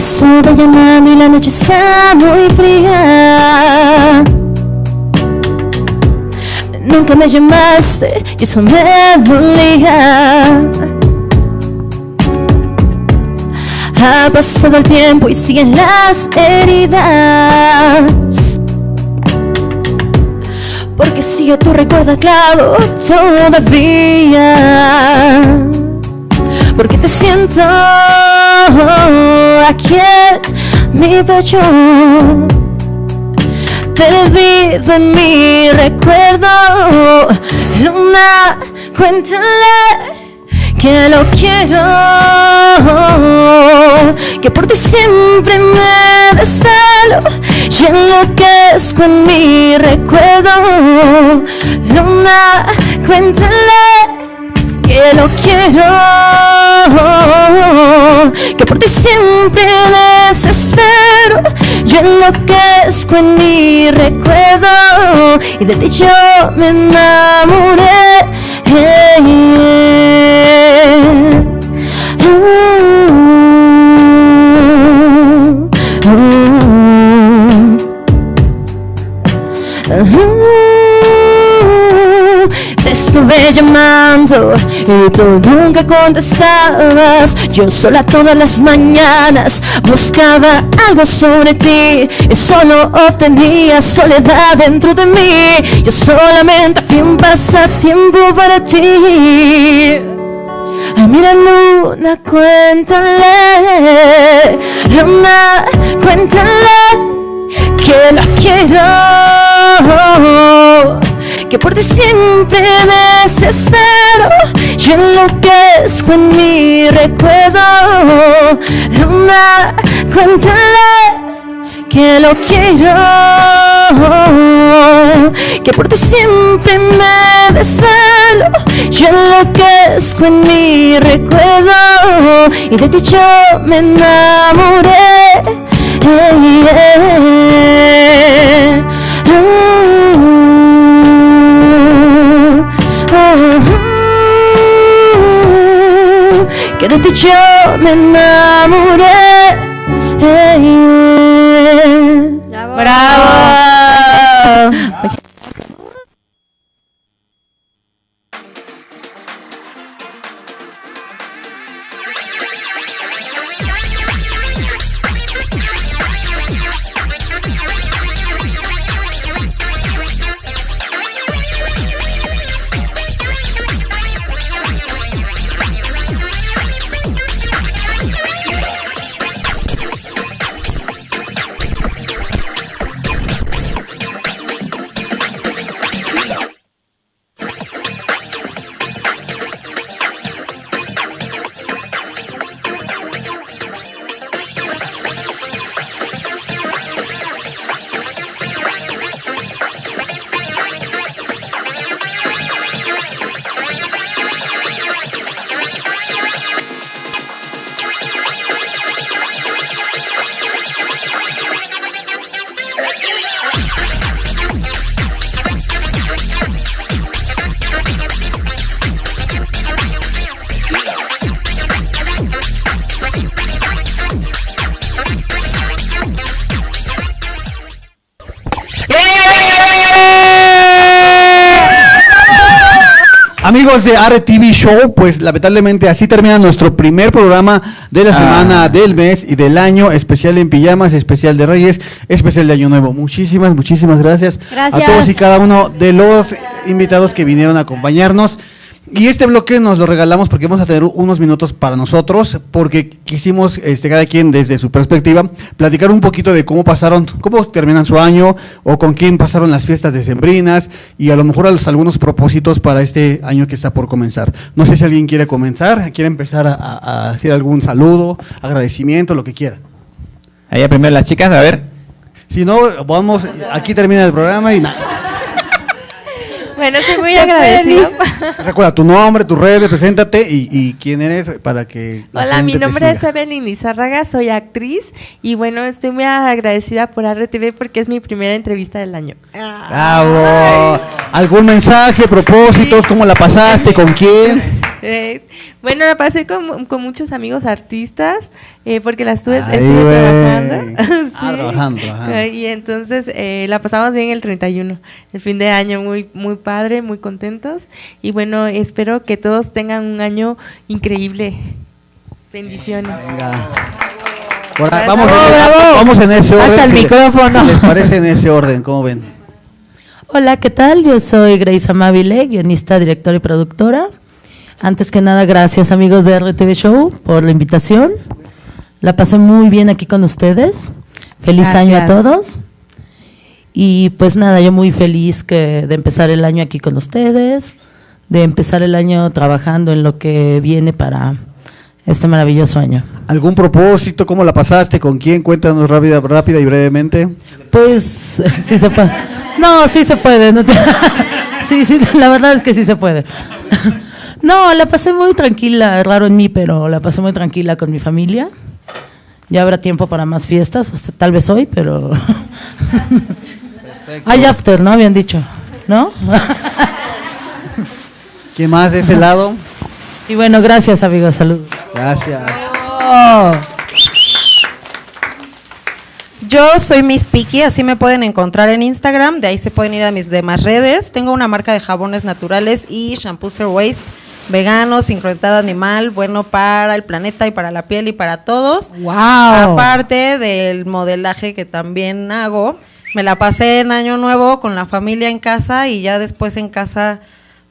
Estuve llamando y la noche está muy fría. Nunca me llamaste y eso me dolía. Ha pasado el tiempo y siguen las heridas. Porque sigue tu recuerdo claro todavía. Porque te siento aquí en mi pecho. Perdido en mi recuerdo. Luna, cuéntale que lo quiero. Que por ti siempre me desvelo Y enloquezco en mi recuerdo. Luna, cuéntale que lo quiero, que por ti siempre desespero, yo enloquezco en mi recuerdo y de ti yo me enamoré. Hey, Te estuve llamando y tú nunca contestabas. Yo sola todas las mañanas buscaba algo sobre ti y solo obtenía soledad dentro de mí. Yo solamente fui un pasatiempo para ti. Ay, mira, Luna, cuéntale. Luna, cuéntale que la quiero. Que por ti siempre desespero. Yo enloquezco en mi recuerdo. Luna, cuéntale que lo quiero. Que por ti siempre me desvelo. Yo enloquezco en mi recuerdo. Y de ti yo me enamoré. Hey, yeah. Que de ti yo me enamoré. Hey, yeah. ¡Bravo! Amigos de RTV Show, pues lamentablemente así termina nuestro primer programa de la Ah. semana, del mes y del año, especial en pijamas, especial de Reyes, especial de Año Nuevo. Muchísimas, muchísimas gracias, Gracias. a todos y cada uno de los invitados que vinieron a acompañarnos. Y este bloque nos lo regalamos porque vamos a tener unos minutos para nosotros, porque quisimos, este, cada quien desde su perspectiva, platicar un poquito de cómo pasaron, cómo terminan su año, o con quién pasaron las fiestas decembrinas, y a lo mejor algunos propósitos para este año que está por comenzar. No sé si alguien quiere comenzar, quiere empezar a, a- a hacer algún saludo, agradecimiento, lo que quiera. Allá primero las chicas, a ver. Si no, vamos, aquí termina el programa y nada. Bueno, estoy muy agradecida. Recuerda tu nombre, tus redes, preséntate y, y quién eres para que. la Hola, mi nombre es. Evelyn Lizárraga, soy actriz y bueno, estoy muy agradecida por RTV porque es mi primera entrevista del año. Bravo. ¿Algún mensaje, propósitos? ¿Cómo la pasaste? ¿Con quién? Eh, bueno, la pasé con, con muchos amigos artistas eh, porque la estuve, Ay, estuve trabajando. Ah, Sí. trabajando, trabajando. Eh, Y entonces eh, la pasamos bien el 31, el fin de año, muy, muy padre, muy contentos. Y bueno, espero que todos tengan un año increíble. Bendiciones. Bravo, vamos, en, bravo. vamos en ese orden. Pasa el si micrófono. si les parece en ese orden, ¿cómo ven? Hola, ¿qué tal? Yo soy Grace Amabile, guionista, directora y productora. Antes que nada, gracias amigos de RTV Show por la invitación. La pasé muy bien aquí con ustedes. Feliz año a todos. Y pues nada, yo muy feliz que, de empezar el año aquí con ustedes, de empezar el año trabajando en lo que viene para este maravilloso año. ¿Algún propósito? ¿Cómo la pasaste? ¿Con quién? Cuéntanos rápida, rápida y brevemente. Pues sí se puede. No, sí se puede. no te- sí, sí, la verdad es que sí se puede. No, la pasé muy tranquila, raro en mí, pero la pasé muy tranquila con mi familia. Ya habrá tiempo para más fiestas, hasta tal vez hoy, pero... Hay after, ¿no? Habían dicho, ¿no? ¿Quién más de ese lado? y bueno, gracias amigos, saludos. Gracias. Yo soy Miss Piki, así me pueden encontrar en Instagram, de ahí se pueden ir a mis demás redes. Tengo una marca de jabones naturales y shampoo zero waste, vegano, sin crueldad animal, bueno para el planeta y para la piel y para todos. Wow. Aparte del modelaje que también hago, me la pasé en Año Nuevo con la familia en casa y ya después en casa,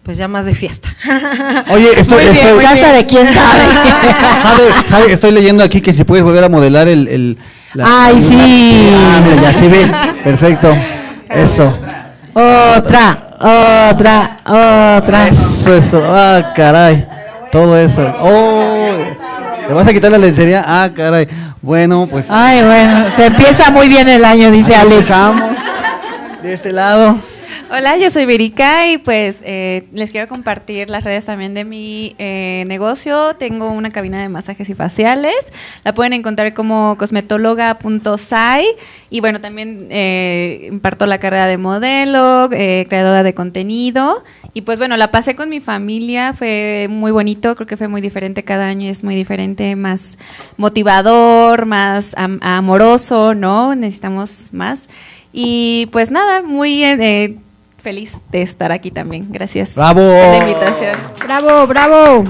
pues ya más de fiesta. Oye, estoy, Muy bien, estoy- Casa bien. de quién sabe. ¿Sabe- sabe? Estoy leyendo aquí que si puedes volver a modelar el... el- la- Ay, sí. Ah, mira, ya se ve. Perfecto. Eso. Otra, otra, otra. Eso, eso. Ah, caray. Todo eso. Oh. ¿Le vas a quitar la lencería? Ah, caray. Bueno, pues... Ay, bueno, se empieza muy bien el año, dice Alex. empezamos. De este lado. Hola, yo soy Verica y pues eh, les quiero compartir las redes también de mi eh, negocio. Tengo una cabina de masajes y faciales. La pueden encontrar como cosmetóloga.sai. Y bueno, también eh, imparto la carrera de modelo, eh, creadora de contenido. Y pues bueno, la pasé con mi familia, fue muy bonito, creo que fue muy diferente cada año, es muy diferente, más motivador, más am- amoroso, ¿no? Necesitamos más. Y pues nada, muy eh, feliz de estar aquí también. Gracias Bravo. por la invitación. Bravo, bravo.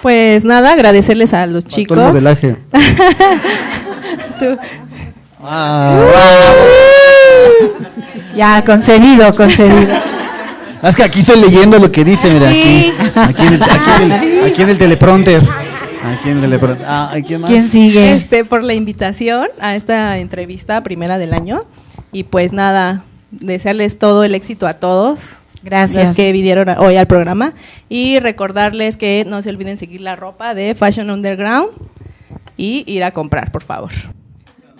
Pues nada, agradecerles a los Todo el chicos. modelaje. Tú. Ah, Ya, concedido, concedido. Es que aquí estoy leyendo lo que dice, mira, aquí. Sí. Aquí en el, aquí en el- aquí en el teleprompter. Aquí en el teleprompter. Ah, ¿hay ¿quién más? Este, por la invitación a esta entrevista primera del año. Y pues nada, desearles todo el éxito a todos. Gracias. Los que vinieron hoy al programa. Y recordarles que no se olviden seguir la ropa de Fashion Underground y ir a comprar, por favor.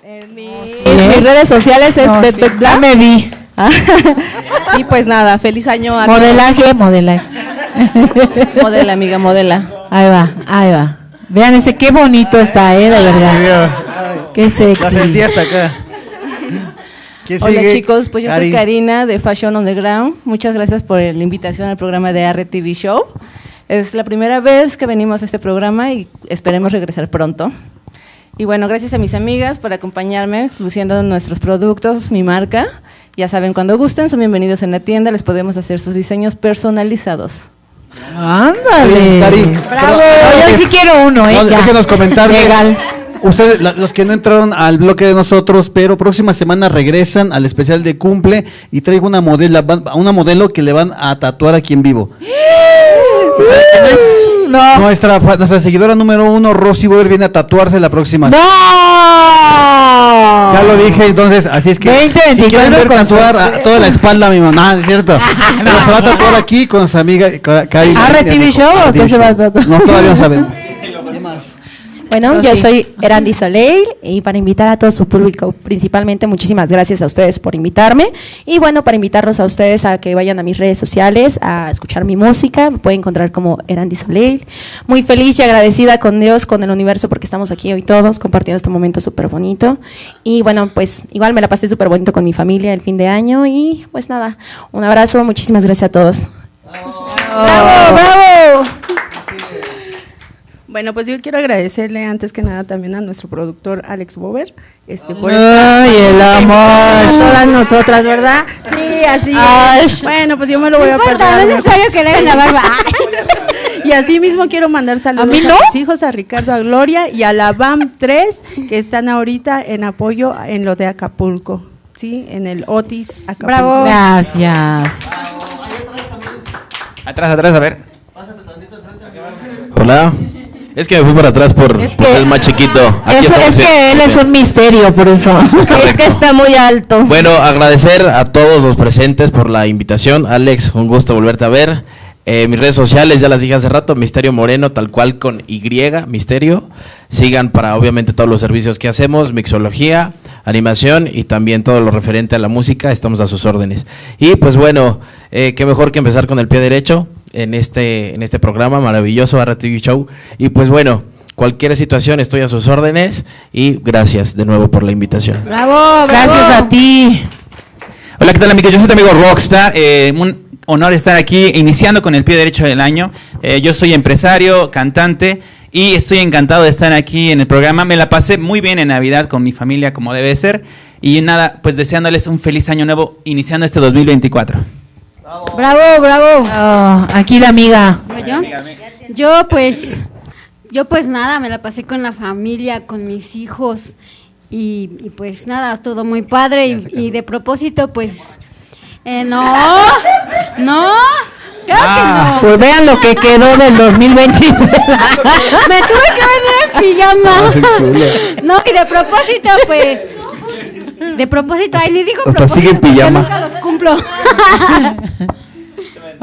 En mi- en mis redes sociales es No, Bet sí, Bet Black. ya me vi. y pues nada, feliz año a Modelaje, modelaje. Modela, amiga, modela. Ahí va, ahí va. Vean ese, qué bonito está, eh, de verdad. Qué La sexy. sentí hasta acá. ¿Quién Hola sigue? chicos, pues yo Cari. soy Karina de Fashion Underground. Muchas gracias por la invitación al programa de RTV Show. Es la primera vez que venimos a este programa y esperemos regresar pronto. Y bueno, gracias a mis amigas por acompañarme luciendo nuestros productos, mi marca. Ya saben, cuando gusten, son bienvenidos en la tienda, les podemos hacer sus diseños personalizados. Ándale. Cari, Bravo. pero- Yo sí quiero uno, ¿eh? No, déjenos comentarles. Legal. Ustedes, la- los que no entraron al bloque de nosotros, pero próxima semana regresan al especial de cumple y traigo una modelo, una modelo que le van a tatuar aquí en vivo. ¿Sabe quién es? No. Nuestra, nuestra seguidora número uno, Rosy Boyer, viene a tatuarse la próxima ¡No! Ya lo dije, entonces, así es que 20, si 24 quieren ver tatuar a toda la espalda a mi mamá, ¿es cierto? Pero se va a tatuar aquí con su amiga Cari. ¿Arre TV Show o qué se va a tatuar? No, todavía no sabemos. Bueno, yo soy Erandi Soleil y para invitar a todo su público, principalmente muchísimas gracias a ustedes por invitarme y bueno, para invitarlos a ustedes a que vayan a mis redes sociales a escuchar mi música, me pueden encontrar como Erandi Soleil. Muy feliz y agradecida con Dios, con el universo porque estamos aquí hoy todos compartiendo este momento súper bonito y bueno, pues igual me la pasé súper bonito con mi familia el fin de año y pues nada, un abrazo, muchísimas gracias a todos. ¡Bravo, bravo! Bueno, pues yo quiero agradecerle antes que nada también a nuestro productor Alex Bober, este por Ay, el amor. todas nosotras, ¿verdad? Sí, así Ay. es. Bueno, pues yo me lo voy a perder. no es necesario que le hagan la barba. Y así mismo quiero mandar saludos ¿A mí a, no? mis hijos, a Ricardo, a Gloria y a la BAM 3 que están ahorita en apoyo en lo de Acapulco, ¿sí? En el Otis Acapulco. Bravo. Gracias. Atrás, atrás, a ver. Hola. Es que me fui para atrás por, Es por que- el más chiquito. Aquí Eso es que él es un misterio, por eso. Es que está muy alto. Bueno, agradecer a todos los presentes por la invitación. Alex, un gusto volverte a ver. Eh, mis redes sociales, ya las dije hace rato, Misterio Moreno, tal cual con Y, Misterio. Sigan para obviamente todos los servicios que hacemos, mixología, animación y también todo lo referente a la música, estamos a sus órdenes. Y pues bueno, eh, qué mejor que empezar con el pie derecho en este, en este programa maravilloso, RTV Show. Y pues bueno, cualquier situación estoy a sus órdenes y gracias de nuevo por la invitación. Bravo, bravo. Gracias a ti. Hola, ¿qué tal amigos? Yo soy tu amigo Rockstar. eh, un honor estar aquí iniciando con el pie derecho del año. Eh, yo soy empresario, cantante y estoy encantado de estar aquí en el programa. Me la pasé muy bien en Navidad con mi familia como debe ser. Y nada, pues deseándoles un feliz año nuevo iniciando este 2024. Bravo, bravo. Oh, aquí la amiga. ¿Yo? Yo pues, yo pues nada, me la pasé con la familia, con mis hijos y, y, pues nada, todo muy padre y, y de propósito pues, eh, no, no, claro Ah, que no. Pues vean lo que quedó del 2023. Me tuve que venir en pijama. Ah. No, y de propósito pues, de propósito, ay, les digo Hasta sigue en pijama. nunca los cumplo.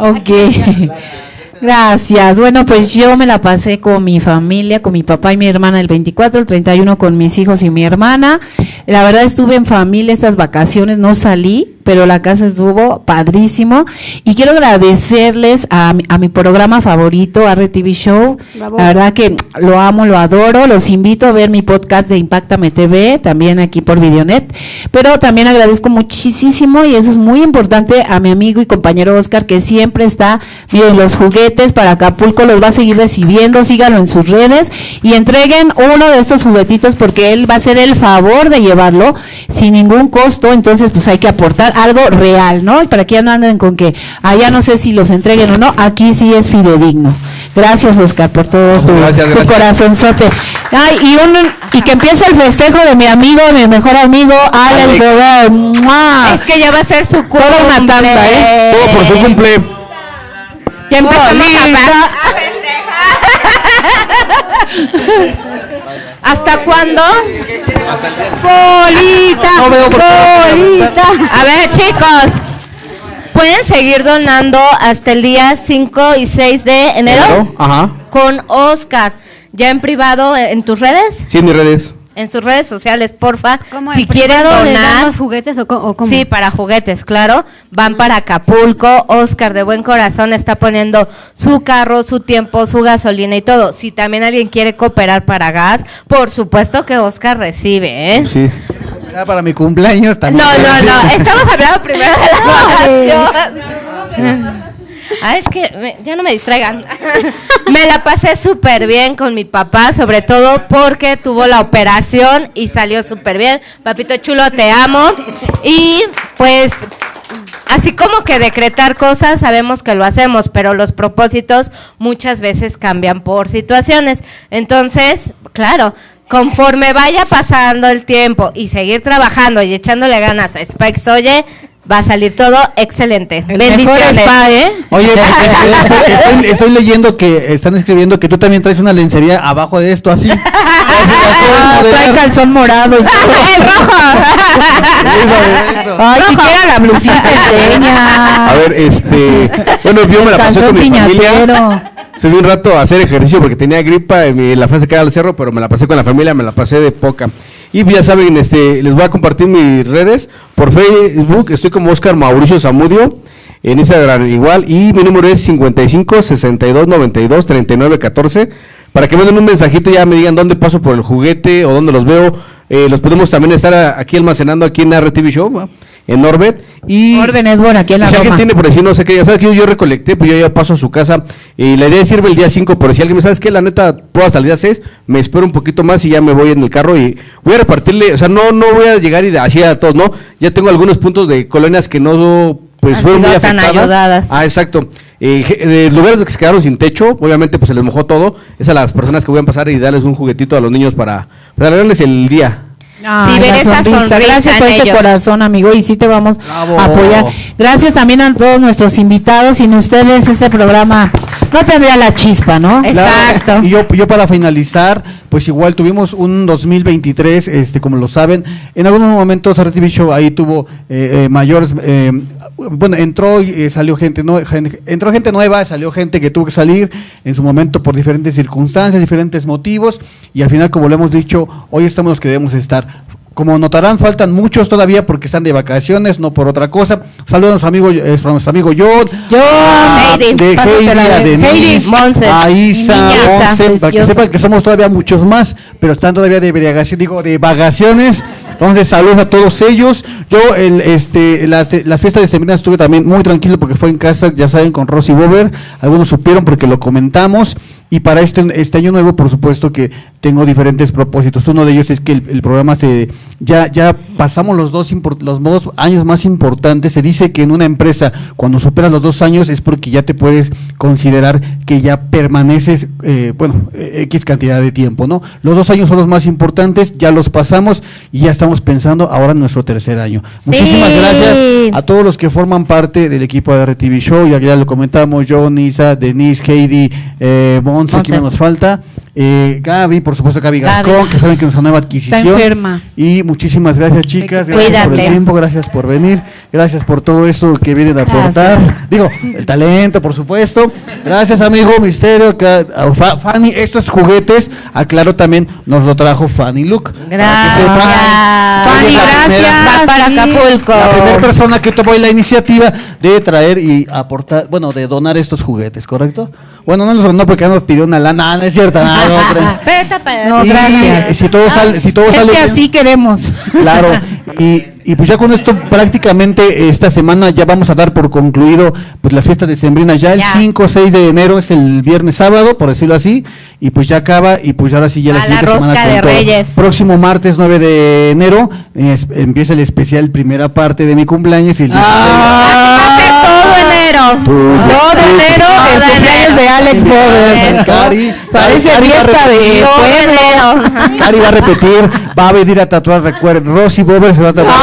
Ok. Gracias. Bueno, pues yo me la pasé con mi familia, con mi papá y mi hermana el 24, el 31 con mis hijos y mi hermana. La verdad estuve en familia estas vacaciones, no salí, pero la casa estuvo padrísimo. Y quiero agradecerles a, mi- a mi programa favorito, RTV Show. Bravo. La verdad que lo amo, lo adoro. Los invito a ver mi podcast de Impactame TV, también aquí por Videonet. Pero también agradezco muchísimo, y eso es muy importante, a mi amigo y compañero Oscar, que siempre está viendo los juguetes para Acapulco, los va a seguir recibiendo. Síganlo en sus redes y entreguen uno de estos juguetitos porque él va a hacer el favor de llevarlo sin ningún costo. Entonces, pues hay que aportar algo real, ¿no? Y para que ya no anden con que allá no sé si los entreguen o no, aquí sí es fidedigno. Gracias, Oscar, por todo tu, Gracias, tu gracias. corazonzote. Ay, y, un, y que empiece el festejo de mi amigo, mi mejor amigo, Alex. Bebé. ¡Mua! Es que ya va a ser su Toda una cumple. tanda, ¿eh? Todo por su cumple. Ya empezamos a Bonita. ¿Hasta cuándo? Bolita, No veo por bolita. A ver, chicos. Pueden seguir donando hasta el día 5 y 6 de enero Ajá. con Oscar. Ya en privado en tus redes, Sí, en mis redes. En sus redes sociales, porfa. ¿Cómo Si en quiere privado les dan donar, los juguetes o, cómo? Sí, para juguetes, claro. Van para Acapulco. Oscar de buen corazón está poniendo su carro, su tiempo, su gasolina y todo. Si también alguien quiere cooperar para gas, por supuesto que Oscar recibe, ¿eh? Sí. Era para mi cumpleaños No, también. no, no. Estamos hablando primero de la vacación. Ah, es que me- ya no me distraigan. me la pasé súper bien con mi papá, sobre todo porque tuvo la operación y salió súper bien. Papito chulo, te amo. Y pues así como que decretar cosas, sabemos que lo hacemos, pero los propósitos muchas veces cambian por situaciones. Entonces, claro, conforme vaya pasando el tiempo y seguir trabajando y echándole ganas a Spikes Oye, va a salir todo excelente. Bendiciones. ¿eh? Oye, estoy, estoy- estoy leyendo que están escribiendo que tú también traes una lencería abajo de esto, así. Ah, trae calzón morado y Ay, siquiera la blusita enseña. A ver, este. Bueno, yo me la pasé con mi familia. piñatero. Subí un rato a hacer ejercicio porque tenía gripa y mi- la fase quedaba al cerro, pero me la pasé con la familia, me la pasé de poca. Y ya saben, este, les voy a compartir mis redes. Por Facebook estoy como Oscar Mauricio Zamudio. En Instagram igual. Y mi número es 55 62 92 39 14. Para que me den un mensajito ya me digan dónde paso por el juguete o dónde los veo. Eh, los podemos también estar aquí almacenando aquí en RTV Show. En Orbet. Y Orden Esbor, aquí en la si alguien tiene por decir, no sé qué, ya sabes que yo, yo recolecté, pues yo ya paso a su casa. Y la idea es irme el día 5, pero si alguien me sabes que la neta puedo hasta el día 6, me espero un poquito más y ya me voy en el carro y voy a repartirle, o sea, no no voy a llegar y así a todos, ¿no? Ya tengo algunos puntos de colonias que no pues Han fueron muy sido tan afectadas. ayudadas. Ah, exacto. Eh, de lugares que se quedaron sin techo, obviamente pues se les mojó todo. Es a las personas que voy a pasar y darles un juguetito a los niños para, para darles el día. Ay, Sí, ver esa sonrisa Gracias por ese ellos. corazón, amigo, y sí te vamos a apoyar. Gracias también a todos nuestros invitados. Sin ustedes este programa no tendría la chispa, ¿no? Claro. Y yo, yo para finalizar, pues igual tuvimos un 2023, este, como lo saben, en algunos momentos RTV Show ahí tuvo eh, eh, mayores, eh, bueno, entró y eh, salió gente, no, entró gente nueva, salió gente que tuvo que salir en su momento por diferentes circunstancias, diferentes motivos, y al final, como lo hemos dicho, hoy estamos los que debemos estar. Como notarán, faltan muchos todavía porque están de vacaciones, no por otra cosa. Saludos a nuestro amigo, eh, a nuestro amigo John. a- Heidi, de Heidi, a. Denise, a Isa, Monse, para que sepan que somos todavía muchos más, pero están todavía de digo, de vacaciones. Entonces, saludos a todos ellos. Yo, el, este, las, las fiestas de semana estuve también muy tranquilo porque fue en casa, ya saben, con Rosy Bober. Algunos supieron porque lo comentamos. Y para este, este año nuevo, por supuesto que tengo diferentes propósitos. Uno de ellos es que el, programa se ya ya pasamos los dos los dos años más importantes. Se dice que en una empresa cuando superas los dos años es porque ya te puedes considerar que ya permaneces, eh, bueno, eh, x cantidad de tiempo, ¿no? Los dos años son los más importantes, ya los pasamos y ya estamos pensando ahora en nuestro tercer año. Muchísimas gracias a todos los que forman parte del equipo de RTV Show. Ya, ya lo comentamos, John, Isa, Denise, Heidi, eh, Monse. ¿quién nos falta? Eh, Gaby, por supuesto, Gaby Gaby. Gascón, que saben que es una nueva adquisición. Está enferma. Y muchísimas gracias, chicas. Gracias por el tiempo, gracias por venir. Gracias por todo eso que vienen a aportar. Digo, el talento, por supuesto. Gracias, amigo Misterio. que- a Fa- Fanny, estos juguetes, aclaro también, nos lo trajo Fanny Luke. Gracias. Fanny, gracias. Para Acapulco. La primera persona que tomó la iniciativa de traer y aportar, bueno, de donar estos juguetes, ¿correcto? Bueno, no nos donó porque ya nos pidió una lana, no es cierto, no, Y gracias. Si todo sale, si todo Es sale que bien- así queremos. Claro, y, y pues ya con esto prácticamente esta semana ya vamos a dar por concluido pues las fiestas de Sembrinas, ya el Ya. 5 o 6 de enero es el viernes sábado, por decirlo así, y pues ya acaba y pues ahora sí ya la A la siguiente semana rosca con de todo. Reyes. Próximo martes 9 de enero es- empieza el especial primera parte de mi cumpleaños y el todo enero. Todo enero, el cumpleaños de Alex. Cari, Parece Cari va a fiesta de repetir. pueblo. Cari va a repetir, va a venir a tatuar, recuerden, Rosy Bober se va a tatuar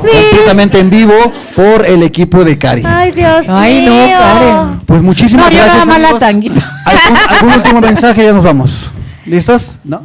completamente en vivo por el equipo de Cari. Ay, Dios Ay, no. Karen. Pues muchísimas No, yo gracias. nada más la amigos. tanguita. ¿Algún, algún último mensaje? Ya nos vamos. ¿Listos? ¿No?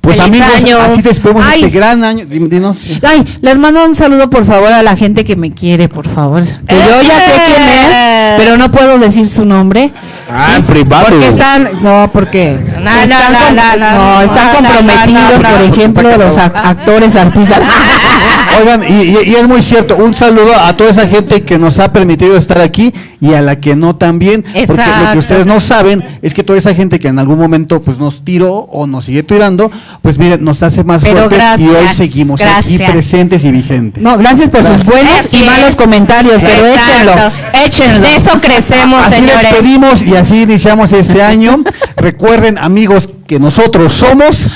Pues Feliz amigos, año. así despedimos Ay. este gran año. Dinos. Ay, les mando un saludo por favor a la gente que me quiere, por favor. Que yo ya sé quién es, pero no puedo decir su nombre. Ah, en privado. Porque están, no, porque No, no, están, no, com- no, no, no, están comprometidos, no, no, por ejemplo, los ac- actores, artistas. Oigan, y, y- y es muy cierto, un saludo a toda esa gente que nos ha permitido estar aquí y a la que no también, porque lo Exacto. que ustedes no saben es que toda esa gente que en algún momento pues nos tiró o nos sigue tirando, pues miren, nos hace más Pero fuertes y hoy gracias, seguimos aquí presentes y vigentes. No, gracias por sus buenos Así y es. malos comentarios, pero échenlo, Exacto. échenlo. De eso crecemos, Así señores. despedimos y así iniciamos este año. Recuerden, amigos, que nosotros somos.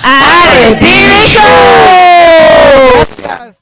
Gracias.